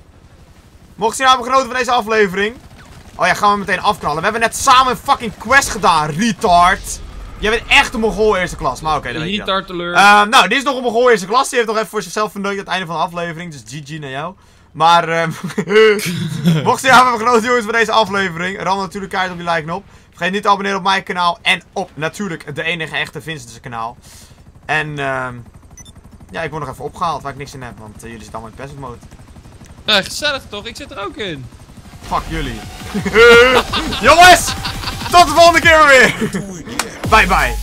Mocht je nou hebben genoten van deze aflevering. Oh ja, gaan we meteen afknallen. We hebben net samen een fucking quest gedaan, retard. Jij bent echt een Mongool eerste klas, maar oké, je dan. Retard alert. Eh, nou, dit is nog een Mongool eerste klas. Die heeft nog even voor zichzelf verneukt aan het einde van de aflevering. Dus GG naar jou. Maar, eh, mocht je nou hebben genoten jongens van deze aflevering. Ram natuurlijk kaart op die like knop. Vergeet niet te abonneren op mijn kanaal. En op natuurlijk de enige echte Vincent's kanaal. En, ehm ja, ik word nog even opgehaald waar ik niks in heb. Want eh, jullie zitten allemaal in peasant mode. Ja, gezellig toch? Ik zit er ook in. Fuck jullie. jongens! Tot de volgende keer weer! Bye bye.